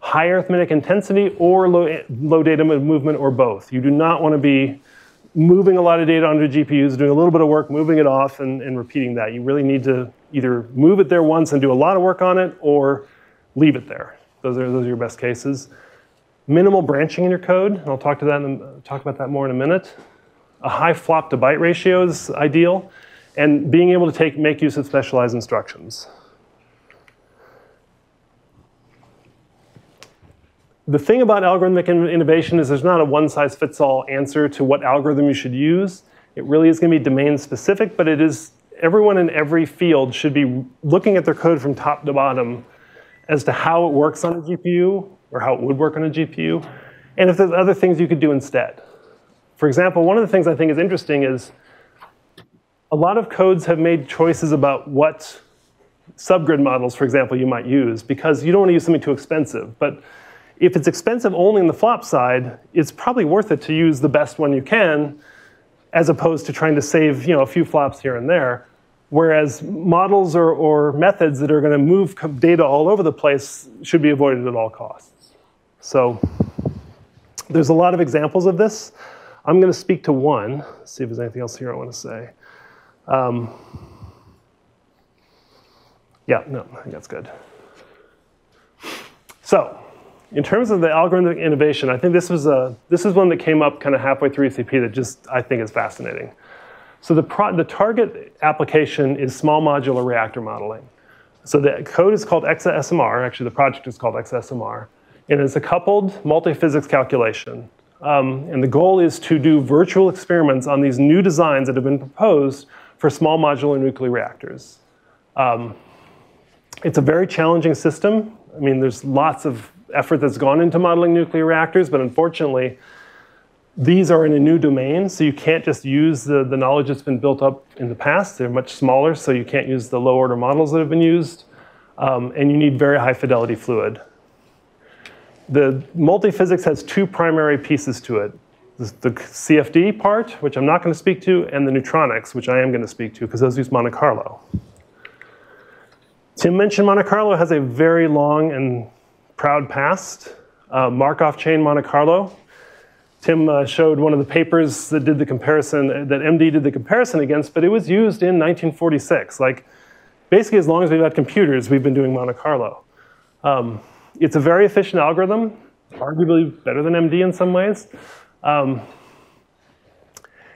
High arithmetic intensity or low, low data movement or both. You do not want to be moving a lot of data onto GPUs, doing a little bit of work, moving it off, and, and repeating that. You really need to either move it there once and do a lot of work on it, or leave it there. Those are, those are your best cases. Minimal branching in your code, and I'll talk, to that in, talk about that more in a minute. A high flop to byte ratio is ideal and being able to take, make use of specialized instructions. The thing about algorithmic innovation is there's not a one-size-fits-all answer to what algorithm you should use. It really is going to be domain-specific, but it is everyone in every field should be looking at their code from top to bottom as to how it works on a GPU or how it would work on a GPU, and if there's other things you could do instead. For example, one of the things I think is interesting is a lot of codes have made choices about what subgrid models, for example, you might use because you don't want to use something too expensive. But if it's expensive only on the flop side, it's probably worth it to use the best one you can as opposed to trying to save you know, a few flops here and there. Whereas models or, or methods that are going to move data all over the place should be avoided at all costs. So there's a lot of examples of this. I'm going to speak to one. See if there's anything else here I want to say. Um, yeah, no, I think that's good. So, in terms of the algorithmic innovation, I think this was a this is one that came up kind of halfway through ECP that just I think is fascinating. So the pro, the target application is small modular reactor modeling. So the code is called ExaSMR. Actually, the project is called ExaSMR, and it's a coupled multi-physics calculation. Um, and the goal is to do virtual experiments on these new designs that have been proposed for small modular nuclear reactors. Um, it's a very challenging system. I mean, there's lots of effort that's gone into modeling nuclear reactors, but unfortunately, these are in a new domain, so you can't just use the, the knowledge that's been built up in the past. They're much smaller, so you can't use the low order models that have been used. Um, and you need very high fidelity fluid. The multi-physics has two primary pieces to it the CFD part, which I'm not going to speak to, and the neutronics, which I am going to speak to, because those use Monte Carlo. Tim mentioned Monte Carlo has a very long and proud past. Uh, Markov chain Monte Carlo. Tim uh, showed one of the papers that did the comparison, that MD did the comparison against, but it was used in 1946. Like, basically, as long as we've had computers, we've been doing Monte Carlo. Um, it's a very efficient algorithm, arguably better than MD in some ways. Um,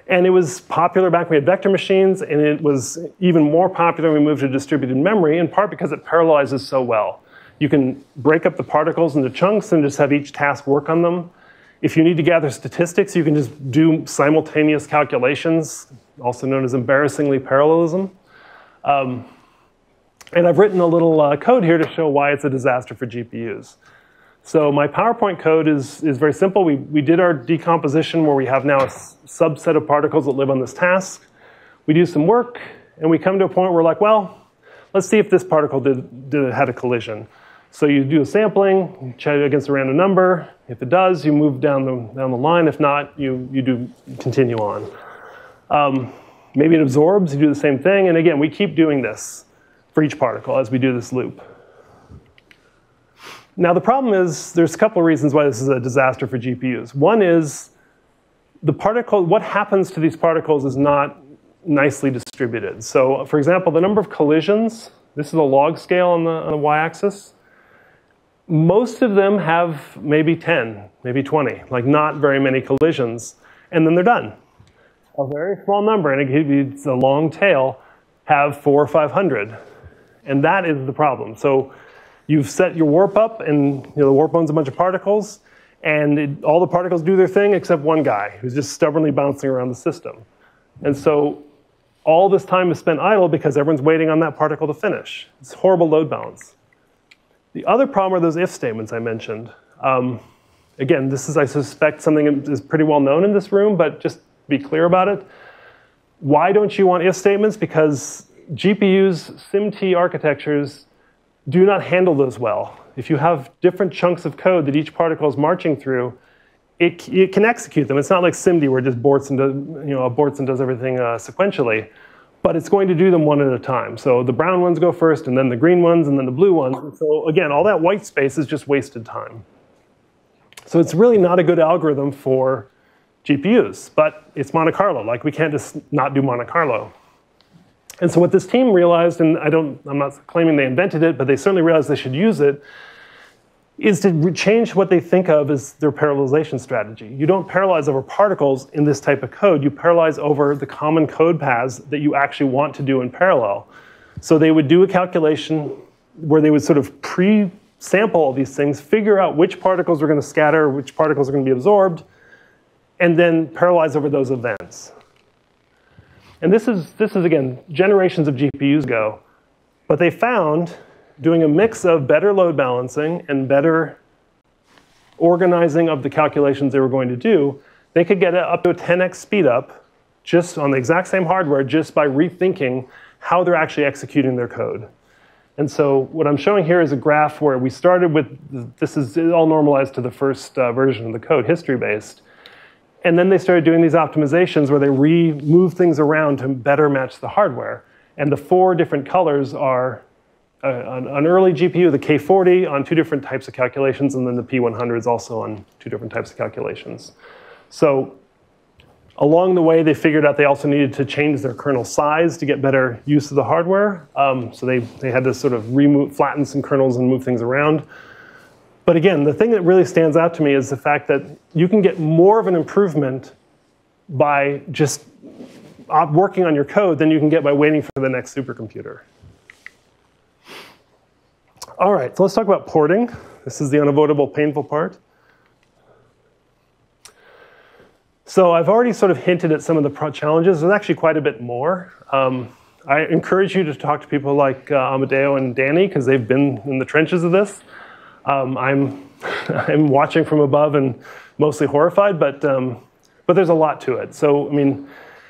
and it was popular back when we had vector machines, and it was even more popular when we moved to distributed memory, in part because it parallelizes so well. You can break up the particles into chunks and just have each task work on them. If you need to gather statistics, you can just do simultaneous calculations, also known as embarrassingly parallelism. Um, and I've written a little uh, code here to show why it's a disaster for GPUs. So my PowerPoint code is, is very simple. We, we did our decomposition where we have now a subset of particles that live on this task. We do some work, and we come to a point where we're like, well, let's see if this particle did, did had a collision. So you do a sampling, check it against a random number. If it does, you move down the, down the line. If not, you, you do continue on. Um, maybe it absorbs, you do the same thing. And again, we keep doing this for each particle as we do this loop. Now the problem is there's a couple of reasons why this is a disaster for GPUs. One is the particle, what happens to these particles is not nicely distributed. So for example, the number of collisions, this is a log scale on the, on the y-axis. Most of them have maybe 10, maybe 20, like not very many collisions, and then they're done. A very small number, and it, it's a long tail, have four or 500. And that is the problem. So You've set your warp up, and you know, the warp owns a bunch of particles, and it, all the particles do their thing except one guy who's just stubbornly bouncing around the system. And so all this time is spent idle because everyone's waiting on that particle to finish. It's horrible load balance. The other problem are those if statements I mentioned. Um, again, this is, I suspect, something that is pretty well known in this room, but just be clear about it. Why don't you want if statements? Because GPUs, SIMT architectures do not handle those well. If you have different chunks of code that each particle is marching through, it, it can execute them. It's not like SIMD where it just aborts and does, you know, aborts and does everything uh, sequentially, but it's going to do them one at a time. So the brown ones go first, and then the green ones, and then the blue ones. And so again, all that white space is just wasted time. So it's really not a good algorithm for GPUs, but it's Monte Carlo. Like we can't just not do Monte Carlo. And so what this team realized, and I don't, I'm not claiming they invented it, but they certainly realized they should use it, is to change what they think of as their parallelization strategy. You don't parallelize over particles in this type of code. You parallelize over the common code paths that you actually want to do in parallel. So they would do a calculation where they would sort of pre-sample all these things, figure out which particles are going to scatter, which particles are going to be absorbed, and then parallelize over those events. And this is, this is, again, generations of GPUs ago. But they found doing a mix of better load balancing and better organizing of the calculations they were going to do, they could get up to a 10x speed up just on the exact same hardware just by rethinking how they're actually executing their code. And so what I'm showing here is a graph where we started with, this is all normalized to the first uh, version of the code, history-based. And then they started doing these optimizations where they re-move things around to better match the hardware. And the four different colors are uh, an, early GPU, the K40, on two different types of calculations, and then the P100 is also on two different types of calculations. So along the way, they figured out they also needed to change their kernel size to get better use of the hardware. Um, so they, they had to sort of remove, flatten some kernels and move things around. But again, the thing that really stands out to me is the fact that you can get more of an improvement by just working on your code than you can get by waiting for the next supercomputer. All right, so let's talk about porting. This is the unavoidable, painful part. So I've already sort of hinted at some of the challenges. There's actually quite a bit more. Um, I encourage you to talk to people like uh, Amedeo and Danny because they've been in the trenches of this. Um, I'm, I'm watching from above and mostly horrified, but, um, but there's a lot to it. So, I mean,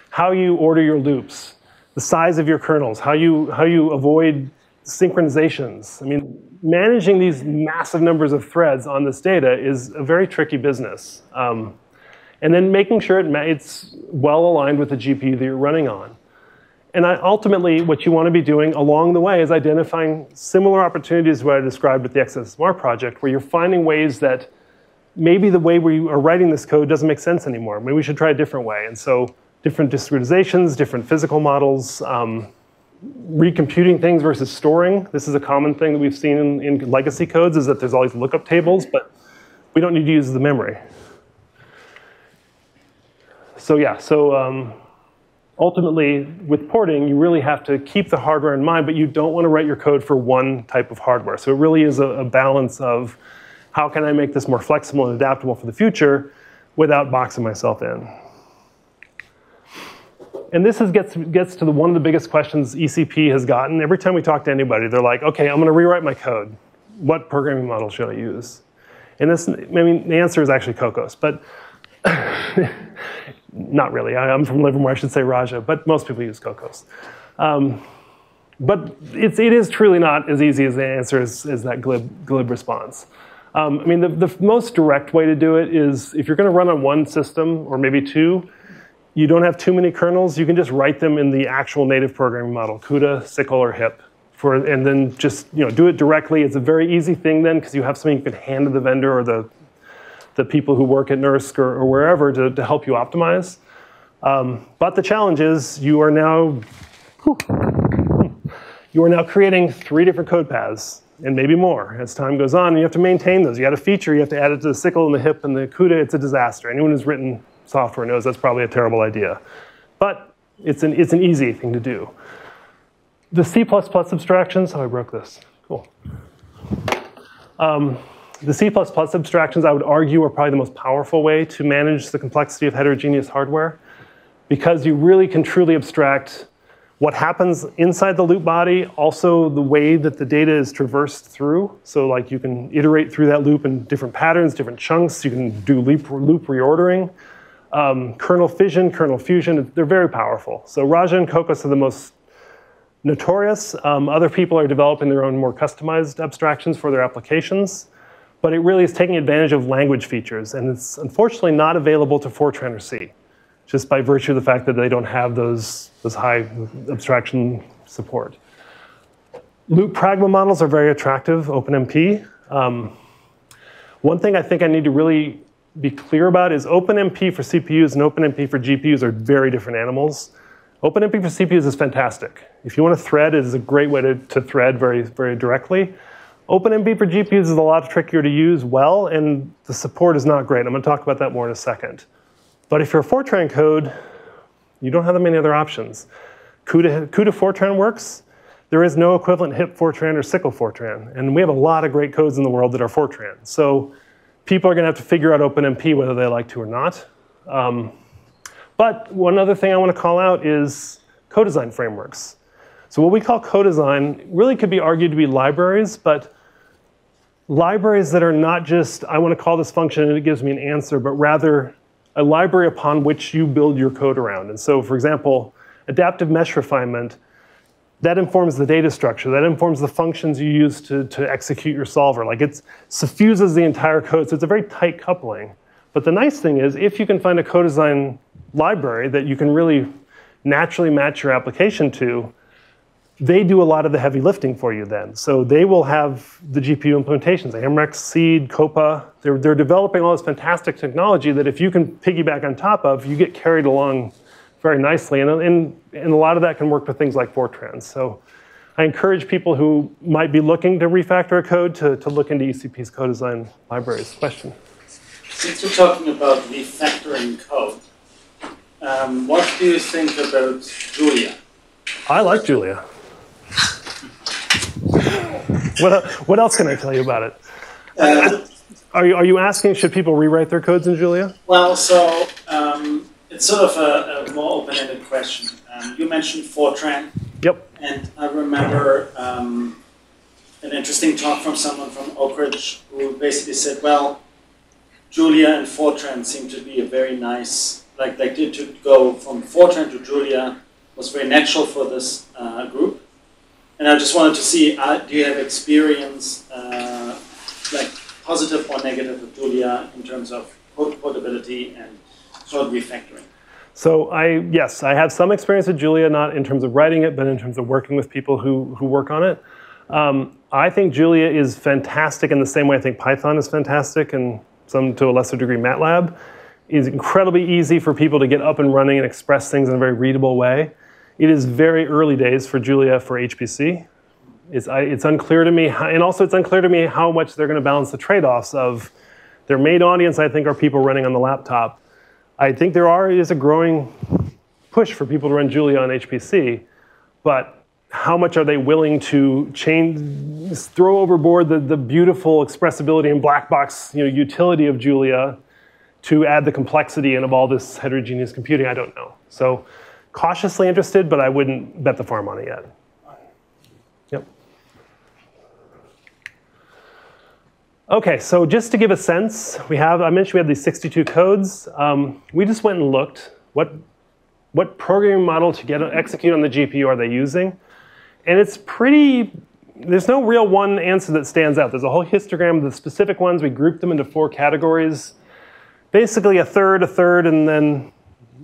how you order your loops, the size of your kernels, how you, how you avoid synchronizations. I mean, managing these massive numbers of threads on this data is a very tricky business. Um, and then making sure it it's well aligned with the GPU that you're running on. And I, ultimately, what you want to be doing along the way is identifying similar opportunities what I described with the ExaSMR project, where you're finding ways that maybe the way we are writing this code doesn't make sense anymore. Maybe we should try a different way. And so different discretizations, different physical models, um, recomputing things versus storing. This is a common thing that we've seen in, in legacy codes is that there's all these lookup tables, but we don't need to use the memory. So yeah, so um, ultimately with porting, you really have to keep the hardware in mind, but you don't want to write your code for one type of hardware. So it really is a, a balance of how can I make this more flexible and adaptable for the future without boxing myself in and this is, gets, gets to the, one of the biggest questions ECP has gotten. Every time we talk to anybody, they're like, okay, I'm going to rewrite my code. What programming model should I use? And this, I mean, the answer is actually Kokkos, but not really. I, am from Livermore, I should say Raja, but most people use Kokkos. Um, but it's, it is truly not as easy as the answer is, as that glib, glib response. Um, I mean, the, the most direct way to do it is if you're going to run on one system or maybe two, you don't have too many kernels, you can just write them in the actual native programming model, CUDA, SYCL, or HIP. For, and then just you know, do it directly. It's a very easy thing then because you have something you can hand to the vendor or the, the people who work at NERSC or, or wherever to, to help you optimize. Um, but the challenge is you are now you are now creating three different code paths and maybe more as time goes on. And you have to maintain those. You add a feature, you have to add it to the SYCL and the HIP and the CUDA. It's a disaster. Anyone who's written software knows that's probably a terrible idea. But it's an, it's an easy thing to do. The C++ abstractions, oh, I broke this. Cool. Um, the C++ abstractions, I would argue, are probably the most powerful way to manage the complexity of heterogeneous hardware because you really can truly abstract what happens inside the loop body, also the way that the data is traversed through. So like you can iterate through that loop in different patterns, different chunks. You can do loop, loop reordering. Um, kernel fission, kernel fusion, they're very powerful. So Raja and Kokkos are the most notorious. Um, other people are developing their own more customized abstractions for their applications. But it really is taking advantage of language features. And it's unfortunately not available to Fortran or C, just by virtue of the fact that they don't have those, those high abstraction support. Loop pragma models are very attractive, OpenMP. Um, one thing I think I need to really be clear about is OpenMP for CPUs and OpenMP for GPUs are very different animals. OpenMP for CPUs is fantastic. If you want to thread, it is a great way to, to thread very, very directly. OpenMP for GPUs is a lot trickier to use well, and the support is not great. I'm going to talk about that more in a second. But if you're a Fortran code, you don't have that many other options. CUDA, CUDA Fortran works. There is no equivalent HIP Fortran or SYCL Fortran. And we have a lot of great codes in the world that are Fortran. So people are going to have to figure out OpenMP whether they like to or not. Um, but one other thing I want to call out is co-design frameworks. So what we call co-design really could be argued to be libraries, but libraries that are not just, I want to call this function and it gives me an answer, but rather a library upon which you build your code around. And so, for example, adaptive mesh refinement that informs the data structure. That informs the functions you use to, to execute your solver. Like it suffuses the entire code, so it's a very tight coupling. But the nice thing is, if you can find a co-design library that you can really naturally match your application to, they do a lot of the heavy lifting for you then. So they will have the GPU implementations, AMReX, CEED, CoPA. They're, they're developing all this fantastic technology that if you can piggyback on top of, you get carried along very nicely. And, and, and a lot of that can work with things like Fortran. So I encourage people who might be looking to refactor a code to, to look into ECP's co-design libraries. Question? Since we're talking about refactoring code, um, what do you think about Julia? I like Julia. what, what else can I tell you about it? Uh, are, you, are you asking should people rewrite their codes in Julia? Well, so um, it's sort of a, a more open-ended question. Um, you mentioned Fortran. Yep. And I remember um, an interesting talk from someone from Oak Ridge who basically said, well, Julia and Fortran seem to be a very nice, like they did to go from Fortran to Julia was very natural for this uh, group. And I just wanted to see, uh, do you have experience, uh, like positive or negative with Julia in terms of portability and code refactoring? So I, yes, I have some experience with Julia, not in terms of writing it, but in terms of working with people who, who work on it. Um, I think Julia is fantastic in the same way I think Python is fantastic, and some to a lesser degree MATLAB. It's incredibly easy for people to get up and running and express things in a very readable way. It is very early days for Julia for HPC. It's, I, it's unclear to me, how, and also it's unclear to me how much they're going to balance the trade-offs of their main audience, I think, are people running on the laptop I think there are, is a growing push for people to run Julia on HPC, but how much are they willing to change, throw overboard the, the beautiful expressibility and black box you know, utility of Julia to add the complexity and of all this heterogeneous computing? I don't know. So cautiously interested, but I wouldn't bet the farm on it yet. Okay, so just to give a sense, we have, I mentioned we have these 62 codes. Um, we just went and looked what, what programming model to get execute on the GPU are they using. And it's pretty, there's no real one answer that stands out. There's a whole histogram of the specific ones. We grouped them into four categories. Basically a third, a third, and then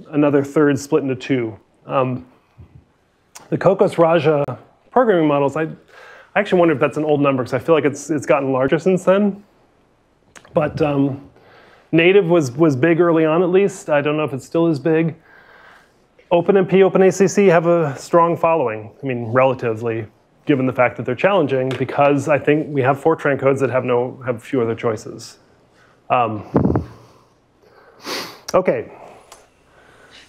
another third split into two. Um, the Kokkos Raja programming models, I, I actually wonder if that's an old number because I feel like it's, it's gotten larger since then. But um, native was, was big early on at least. I don't know if it still is big. OpenMP, OpenACC have a strong following. I mean, relatively, given the fact that they're challenging, because I think we have Fortran codes that have no have few other choices. Um, okay.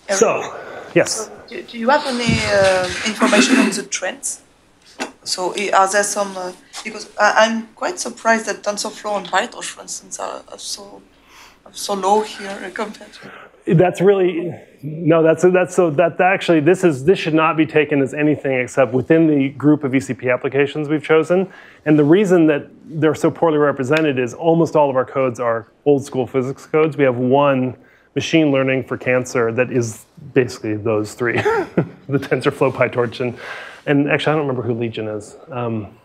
So, yes. So, do you have any uh, information on the trends? So are there some, uh, because I, am quite surprised that TensorFlow and PyTorch, for instance, are, are so are so low here compared to. That's really no. That's that's so that actually this is this should not be taken as anything except within the group of ECP applications we've chosen. And the reason that they're so poorly represented is almost all of our codes are old school physics codes. We have one machine learning for cancer that is basically those three: the TensorFlow, PyTorch, and and actually, I don't remember who Legion is. Um,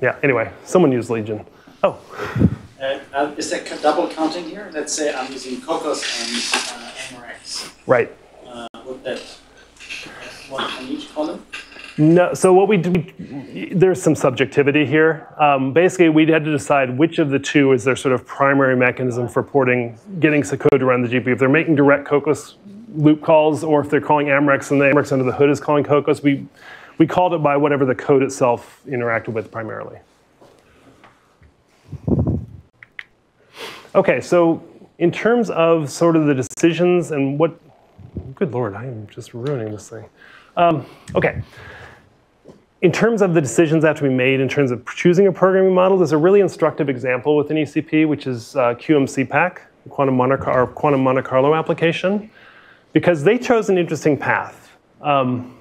yeah, anyway, someone used Legion. Oh. Uh, uh, is that double counting here? Let's say I'm using Kokkos and uh, AMReX. Right. Uh, would that one on each column? No, so what we do, there's some subjectivity here. Um, basically, we had to decide which of the two is their sort of primary mechanism for porting, getting code to run the GPU. If they're making direct Kokkos loop calls, or if they're calling AMReX and the AMReX under the hood is calling Kokkos, we, we called it by whatever the code itself interacted with primarily. Okay, so in terms of sort of the decisions and what, good Lord, I am just ruining this thing. Um, okay, in terms of the decisions that have to be made in terms of choosing a programming model, there's a really instructive example within ECP, which is uh, QMCPACK, Quantum Monte, Quantum Monte Carlo application because they chose an interesting path. Um,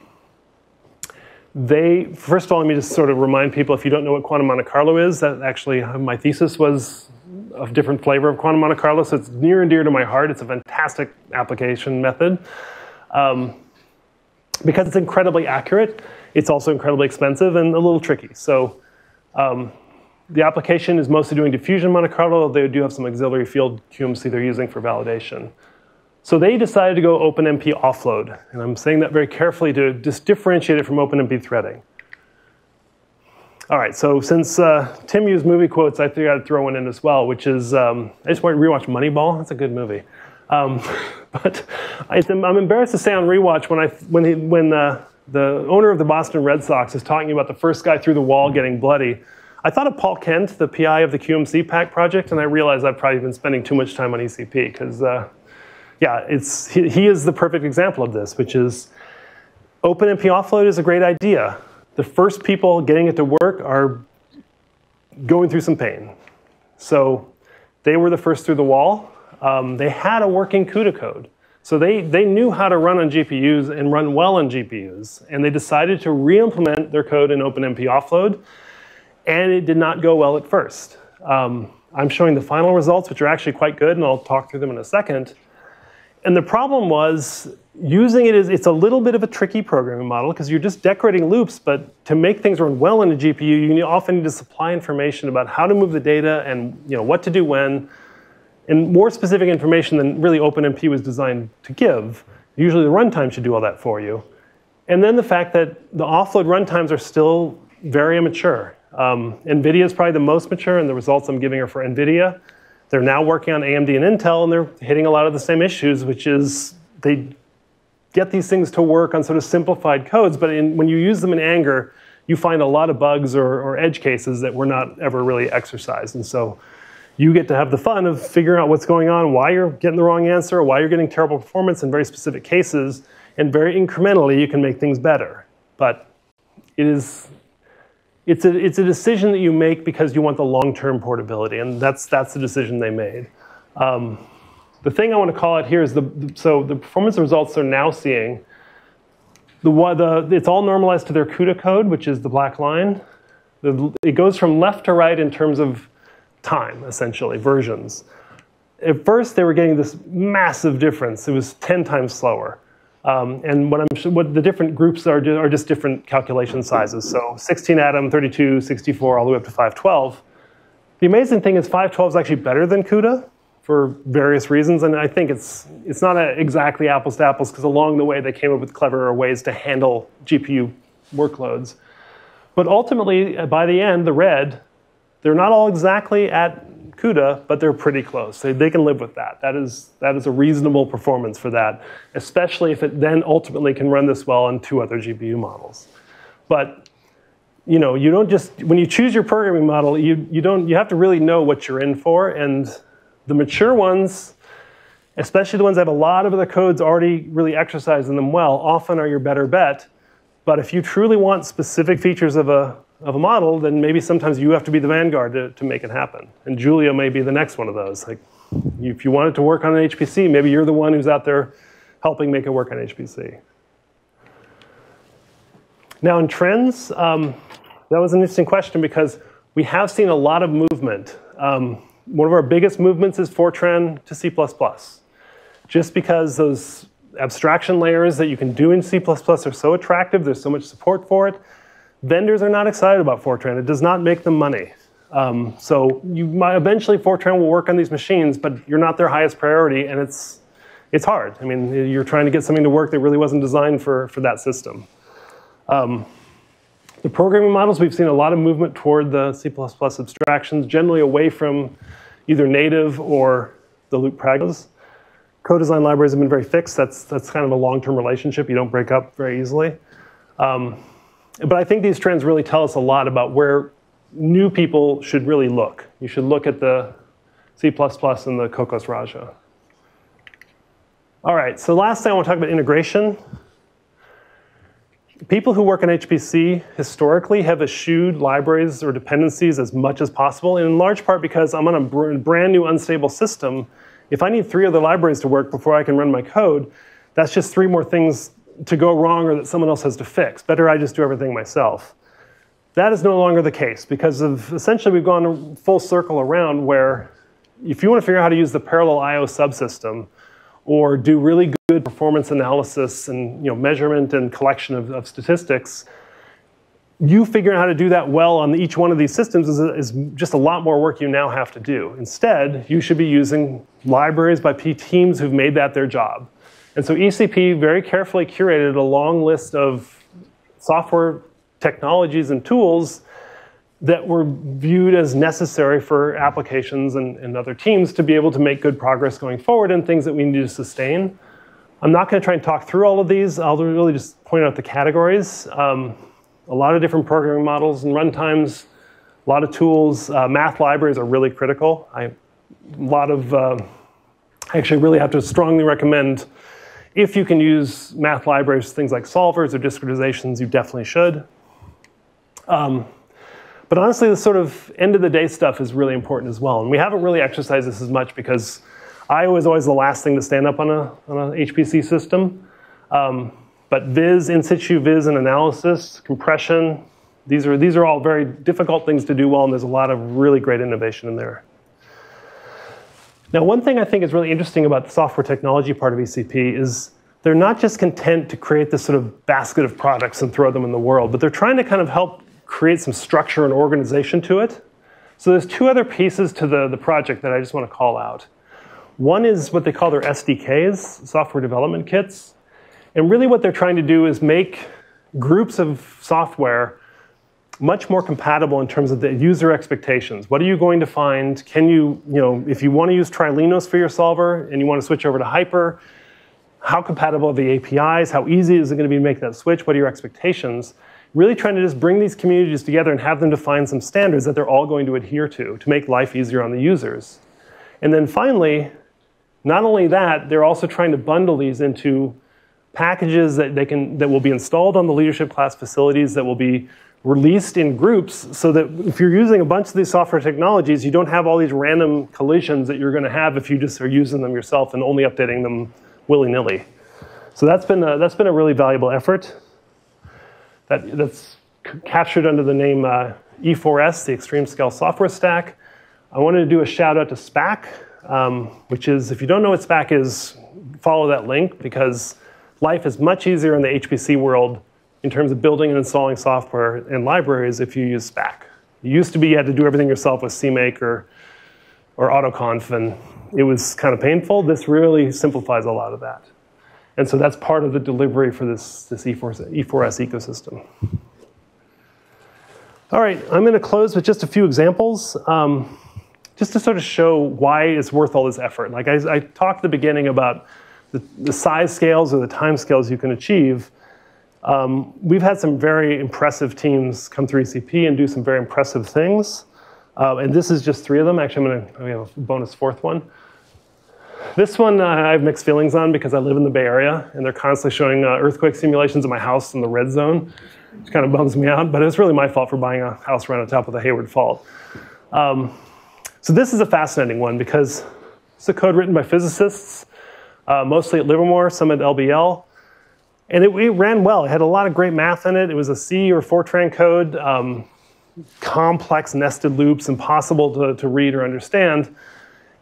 they, first of all, let me just sort of remind people, if you don't know what quantum Monte Carlo is, that actually uh, my thesis was a different flavor of quantum Monte Carlo, so it's near and dear to my heart. It's a fantastic application method. Um, because it's incredibly accurate, it's also incredibly expensive and a little tricky. So um, the application is mostly doing diffusion Monte Carlo. They do have some auxiliary field QMC they're using for validation. So they decided to go OpenMP offload. And I'm saying that very carefully to just differentiate it from OpenMP threading. All right, so since uh, Tim used movie quotes, I figured I'd throw one in as well, which is, um, I just want to rewatch Moneyball. That's a good movie. Um, but I, am embarrassed to say on rewatch when, I, when, he, when uh, the owner of the Boston Red Sox is talking about the first guy through the wall getting bloody, I thought of Paul Kent, the PI of the QMCPACK project, and I realized I've probably been spending too much time on ECP because uh, yeah, it's, he, he is the perfect example of this, which is OpenMP offload is a great idea. The first people getting it to work are going through some pain. So they were the first through the wall. Um, they had a working CUDA code. So they, they knew how to run on GPUs and run well on GPUs. And they decided to re-implement their code in OpenMP offload. And it did not go well at first. Um, I'm showing the final results, which are actually quite good, and I'll talk through them in a second. And the problem was using it is it's a little bit of a tricky programming model because you're just decorating loops, but to make things run well in a GPU, you often need to supply information about how to move the data and you know what to do when. and more specific information than really OpenMP was designed to give. Usually the runtime should do all that for you. And then the fact that the offload runtimes are still very immature. Um, NVIDIA is probably the most mature, and the results I'm giving are for NVIDIA. They're now working on AMD and Intel, and they're hitting a lot of the same issues, which is they get these things to work on sort of simplified codes, but in, when you use them in anger, you find a lot of bugs or, or edge cases that were not ever really exercised. And so you get to have the fun of figuring out what's going on, why you're getting the wrong answer, why you're getting terrible performance in very specific cases, and very incrementally you can make things better. But it is it's a, it's a decision that you make because you want the long-term portability, and that's, that's the decision they made. Um, the thing I want to call out here is the, so the performance results they're now seeing, the, the, it's all normalized to their CUDA code, which is the black line. The, it goes from left to right in terms of time, essentially, versions. At first, they were getting this massive difference. It was 10 times slower. Um, and what, I'm, what the different groups are, are just different calculation sizes. So 16 atom, 32, 64, all the way up to 512. The amazing thing is 512 is actually better than CUDA for various reasons. And I think it's, it's not exactly apples to apples because along the way they came up with cleverer ways to handle GPU workloads. But ultimately, uh, by the end, the red, they're not all exactly at CUDA, but they're pretty close. They, they can live with that. That is, that is a reasonable performance for that, especially if it then ultimately can run this well on two other GPU models. But you know, you don't just, when you choose your programming model, you, you, don't, you have to really know what you're in for. And the mature ones, especially the ones that have a lot of the codes already really exercising them well, often are your better bet. But if you truly want specific features of a, of a model, then maybe sometimes you have to be the vanguard to, to make it happen. And Julia may be the next one of those. Like, if you want it to work on an HPC, maybe you're the one who's out there helping make it work on HPC. Now in trends, um, that was an interesting question because we have seen a lot of movement. Um, one of our biggest movements is Fortran to C++. Just because those abstraction layers that you can do in C++ are so attractive, there's so much support for it, vendors are not excited about Fortran. It does not make them money. Um, so you might, eventually Fortran will work on these machines, but you're not their highest priority, and it's, it's hard. I mean, you're trying to get something to work that really wasn't designed for, for that system. Um, the programming models, we've seen a lot of movement toward the C++ abstractions, generally away from either native or the loop pragmas. Co-design libraries have been very fixed. That's, that's kind of a long-term relationship. You don't break up very easily. Um, but I think these trends really tell us a lot about where new people should really look. You should look at the C++ and the Kokkos Raja. All right, so last thing I want to talk about integration. People who work in HPC historically have eschewed libraries or dependencies as much as possible, and in large part because I'm on a brand new unstable system. If I need three other libraries to work before I can run my code, that's just three more things to go wrong or that someone else has to fix. Better I just do everything myself. That is no longer the case because of essentially we've gone full circle around where if you want to figure out how to use the parallel IO subsystem or do really good performance analysis and you know, measurement and collection of, of statistics, you figuring out how to do that well on each one of these systems is, is, just a lot more work you now have to do. Instead, you should be using libraries by P teams who've made that their job. And so ECP very carefully curated a long list of software technologies and tools that were viewed as necessary for applications and, and, other teams to be able to make good progress going forward and things that we need to sustain. I'm not going to try and talk through all of these. I'll really just point out the categories. Um, a lot of different programming models and runtimes, a lot of tools. Uh, math libraries are really critical. I, a lot of, uh, I actually really have to strongly recommend if you can use math libraries, things like solvers or discretizations, you definitely should. Um, but honestly, the sort of end of the day stuff is really important as well. And we haven't really exercised this as much because IO is always the last thing to stand up on a, on an HPC system. Um, but viz, in situ viz and analysis, compression, these are, these are all very difficult things to do well, and there's a lot of really great innovation in there. Now, one thing I think is really interesting about the software technology part of ECP is they're not just content to create this sort of basket of products and throw them in the world, but they're trying to kind of help create some structure and organization to it. So there's two other pieces to the, the project that I just want to call out. One is what they call their SDKs, software development kits. And really what they're trying to do is make groups of software much more compatible in terms of the user expectations. What are you going to find? Can you, you know, if you want to use Trilinos for your solver and you want to switch over to hypre, how compatible are the APIs? How easy is it going to be to make that switch? What are your expectations? Really trying to just bring these communities together and have them define some standards that they're all going to adhere to to make life easier on the users. And then finally, not only that, they're also trying to bundle these into packages that they can that will be installed on the leadership class facilities that will be released in groups so that if you're using a bunch of these software technologies, you don't have all these random collisions that you're going to have if you just are using them yourself and only updating them willy-nilly. So that's been a, that's been a really valuable effort. That, that's captured under the name uh, E4S, the Extreme Scale Software Stack. I wanted to do a shout out to Spack, um, which is, if you don't know what Spack is, follow that link because life is much easier in the HPC world in terms of building and installing software and libraries if you use Spack. It used to be you had to do everything yourself with CMake or, or AutoConf, and it was kind of painful. This really simplifies a lot of that. And so that's part of the delivery for this, this E4, E4S ecosystem. All right, I'm going to close with just a few examples, um, just to sort of show why it's worth all this effort. Like I, I talked at the beginning about the, the size scales or the time scales you can achieve. Um, we've had some very impressive teams come through ECP and do some very impressive things. Uh, and this is just three of them. Actually, I'm to we have a bonus fourth one. This one uh, I have mixed feelings on because I live in the Bay Area and they're constantly showing uh, earthquake simulations of my house in the red zone, which kind of bums me out. But it's really my fault for buying a house right on top of the Hayward Fault. Um, so this is a fascinating one because it's a code written by physicists, uh, mostly at Livermore, some at LBL. And it, it, ran well. It had a lot of great math in it. It was a C or Fortran code, um, complex nested loops, impossible to, to read or understand.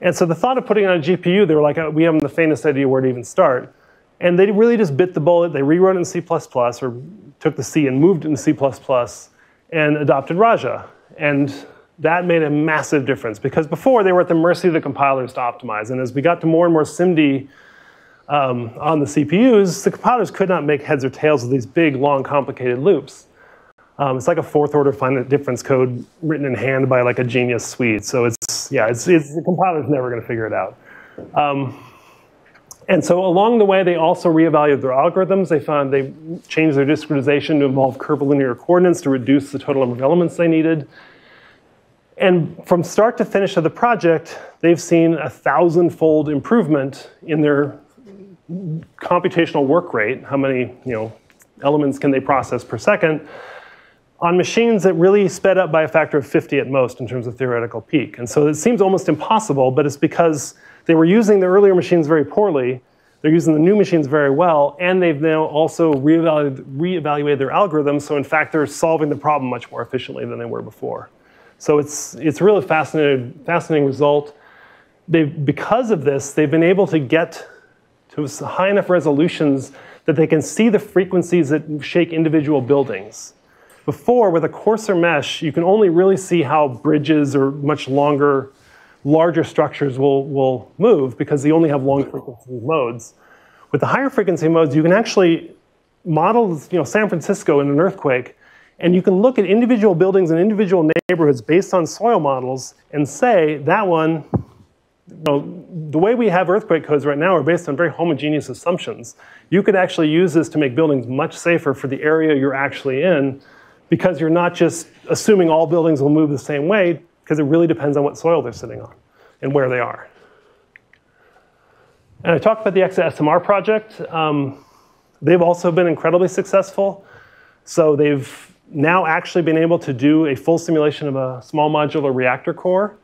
And so the thought of putting on a GPU, they were like, oh, we haven't the faintest idea where to even start. And they really just bit the bullet. They rewrote it in C++ or took the C and moved it into C++ and adopted Raja. And that made a massive difference because before they were at the mercy of the compilers to optimize. And as we got to more and more SIMD um, on the CPUs, the compilers could not make heads or tails of these big, long, complicated loops. Um, it's like a fourth order finite difference code written in hand by like a genius Swede. So it's, yeah, it's, it's the compiler's never going to figure it out. Um, and so along the way, they also reevaluated their algorithms. They found they changed their discretization to involve curvilinear coordinates to reduce the total number of elements they needed. And from start to finish of the project, they've seen a thousand-fold improvement in their computational work rate, how many you know, elements can they process per second, on machines that really sped up by a factor of 50 at most in terms of theoretical peak. And so it seems almost impossible, but it's because they were using the earlier machines very poorly, they're using the new machines very well, and they've now also reevaluated, their algorithms, so in fact they're solving the problem much more efficiently than they were before. So it's, it's a really fascinating, fascinating result. They've, because of this, they've been able to get to high enough resolutions that they can see the frequencies that shake individual buildings. Before, with a coarser mesh, you can only really see how bridges or much longer, larger structures will, will move because they only have long frequency modes. With the higher frequency modes, you can actually model you know, San Francisco in an earthquake, and you can look at individual buildings and individual neighborhoods based on soil models and say that one you know, the way we have earthquake codes right now are based on very homogeneous assumptions. You could actually use this to make buildings much safer for the area you're actually in because you're not just assuming all buildings will move the same way because it really depends on what soil they're sitting on and where they are. And I talked about the ExaSMR project. Um, they've also been incredibly successful. So they've now actually been able to do a full simulation of a small modular reactor core.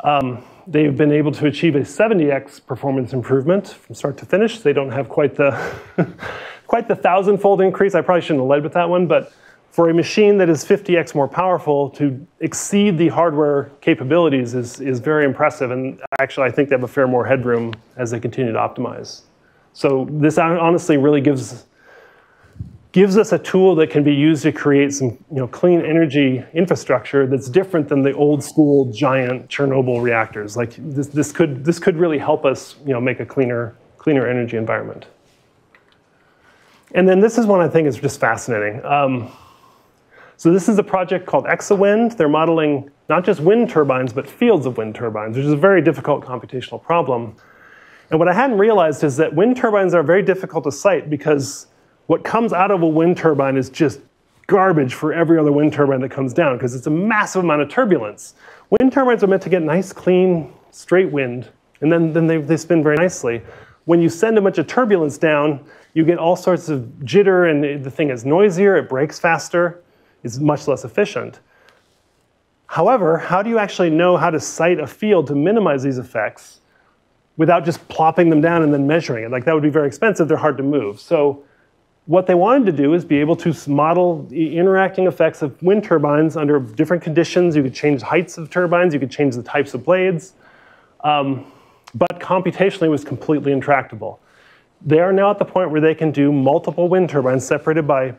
Um, they've been able to achieve a 70x performance improvement from start to finish. They don't have quite the quite the thousand-fold increase. I probably shouldn't have led with that one, but for a machine that is 50x more powerful to exceed the hardware capabilities is, is very impressive. And actually, I think they have a fair more headroom as they continue to optimize. So this honestly really gives gives us a tool that can be used to create some you know, clean energy infrastructure that's different than the old school giant Chernobyl reactors. Like this, this, could, this could really help us you know, make a cleaner, cleaner energy environment. And then this is one I think is just fascinating. Um, so this is a project called ExaWind. They're modeling not just wind turbines, but fields of wind turbines, which is a very difficult computational problem. And what I hadn't realized is that wind turbines are very difficult to site because what comes out of a wind turbine is just garbage for every other wind turbine that comes down because it's a massive amount of turbulence. Wind turbines are meant to get nice, clean, straight wind, and then, then they, they spin very nicely. When you send a bunch of turbulence down, you get all sorts of jitter, and the thing is noisier, it breaks faster, it's much less efficient. However, how do you actually know how to site a field to minimize these effects without just plopping them down and then measuring it? Like that would be very expensive, they're hard to move. So what they wanted to do is be able to model the interacting effects of wind turbines under different conditions. You could change heights of turbines, you could change the types of blades. Um, but computationally was completely intractable. They are now at the point where they can do multiple wind turbines separated by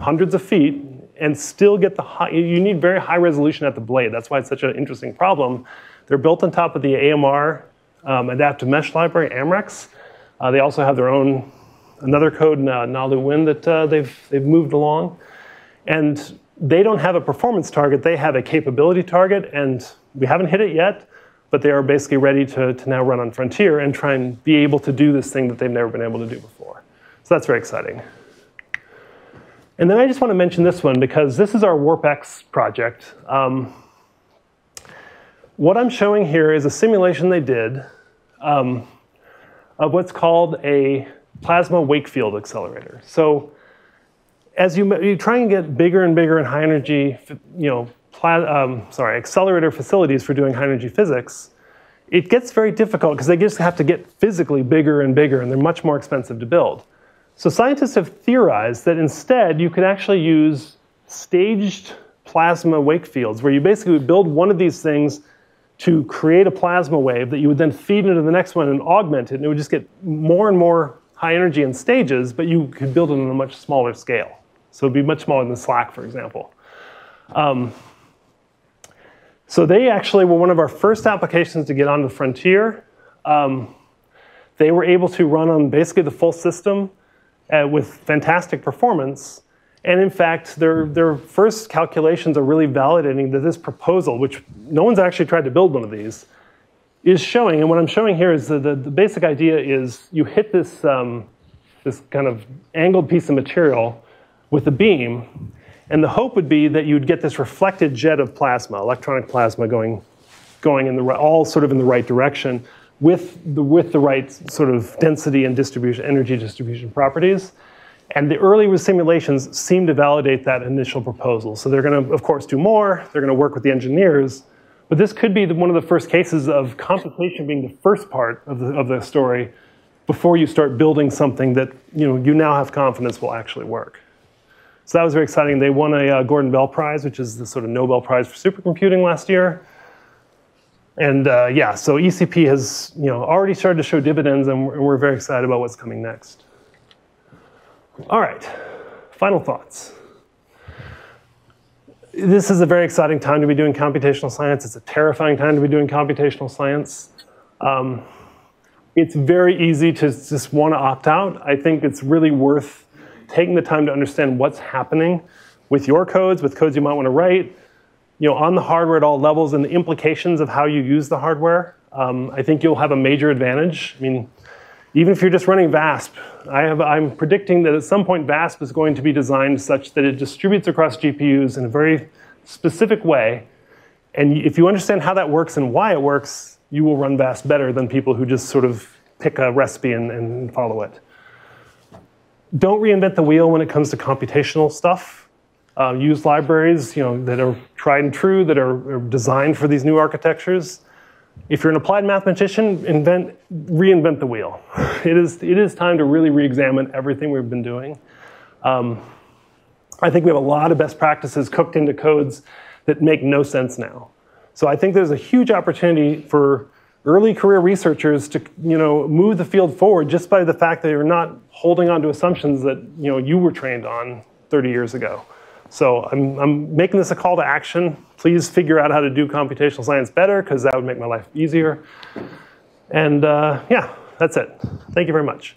hundreds of feet and still get the high, you need very high resolution at the blade. That's why it's such an interesting problem. They're built on top of the AMR um, adaptive mesh library, AMReX. Uh, they also have their own, another code, uh, Nalu Wind, that uh, they've, they've moved along. And they don't have a performance target, they have a capability target, and we haven't hit it yet, but they are basically ready to, to now run on Frontier and try and be able to do this thing that they've never been able to do before. So that's very exciting. And then I just want to mention this one because this is our WarpX project. Um, what I'm showing here is a simulation they did um, of what's called a plasma wake field accelerator. So as you, you try and get bigger and bigger and high energy, you know, um, sorry, accelerator facilities for doing high energy physics, it gets very difficult because they just have to get physically bigger and bigger and they're much more expensive to build. So scientists have theorized that instead you could actually use staged plasma wake fields where you basically would build one of these things to create a plasma wave that you would then feed into the next one and augment it and it would just get more and more high energy in stages, but you could build it on a much smaller scale. So it'd be much smaller than SLAC, for example. Um, so they actually were one of our first applications to get on the frontier. Um, they were able to run on basically the full system uh, with fantastic performance. And in fact, their, their first calculations are really validating that this proposal, which no one's actually tried to build one of these, is showing, and what I'm showing here is the, the, the basic idea is you hit this, um, this kind of angled piece of material with a beam, and the hope would be that you'd get this reflected jet of plasma, electronic plasma going, going in the all sort of in the right direction with the, with the right sort of density and distribution, energy distribution properties. And the early simulations seem to validate that initial proposal. So they're going to, of course, do more. They're going to work with the engineers. But this could be the, one of the first cases of computation being the first part of the, of the story before you start building something that you, know, you now have confidence will actually work. So that was very exciting. They won a uh, Gordon Bell Prize, which is the sort of Nobel Prize for supercomputing last year. And uh, yeah, so ECP has you know, already started to show dividends, and we're, we're very excited about what's coming next. All right, final thoughts. This is a very exciting time to be doing computational science. It's a terrifying time to be doing computational science. Um, it's very easy to just want to opt out. I think it's really worth taking the time to understand what's happening with your codes, with codes you might want to write, you know, on the hardware at all levels and the implications of how you use the hardware. Um, I think you'll have a major advantage. I mean, even if you're just running VASP, I I'm predicting that at some point VASP is going to be designed such that it distributes across GPUs in a very specific way. And if you understand how that works and why it works, you will run VASP better than people who just sort of pick a recipe and, and follow it don't reinvent the wheel when it comes to computational stuff. Uh, use libraries you know, that are tried and true, that are, are, designed for these new architectures. If you're an applied mathematician, invent, reinvent the wheel. It is, it is time to really re-examine everything we've been doing. Um, I think we have a lot of best practices cooked into codes that make no sense now. So I think there's a huge opportunity for early career researchers to you know move the field forward just by the fact that you're not holding on to assumptions that you know you were trained on 30 years ago. So I'm, I'm making this a call to action. Please figure out how to do computational science better because that would make my life easier. And uh, yeah, that's it. Thank you very much.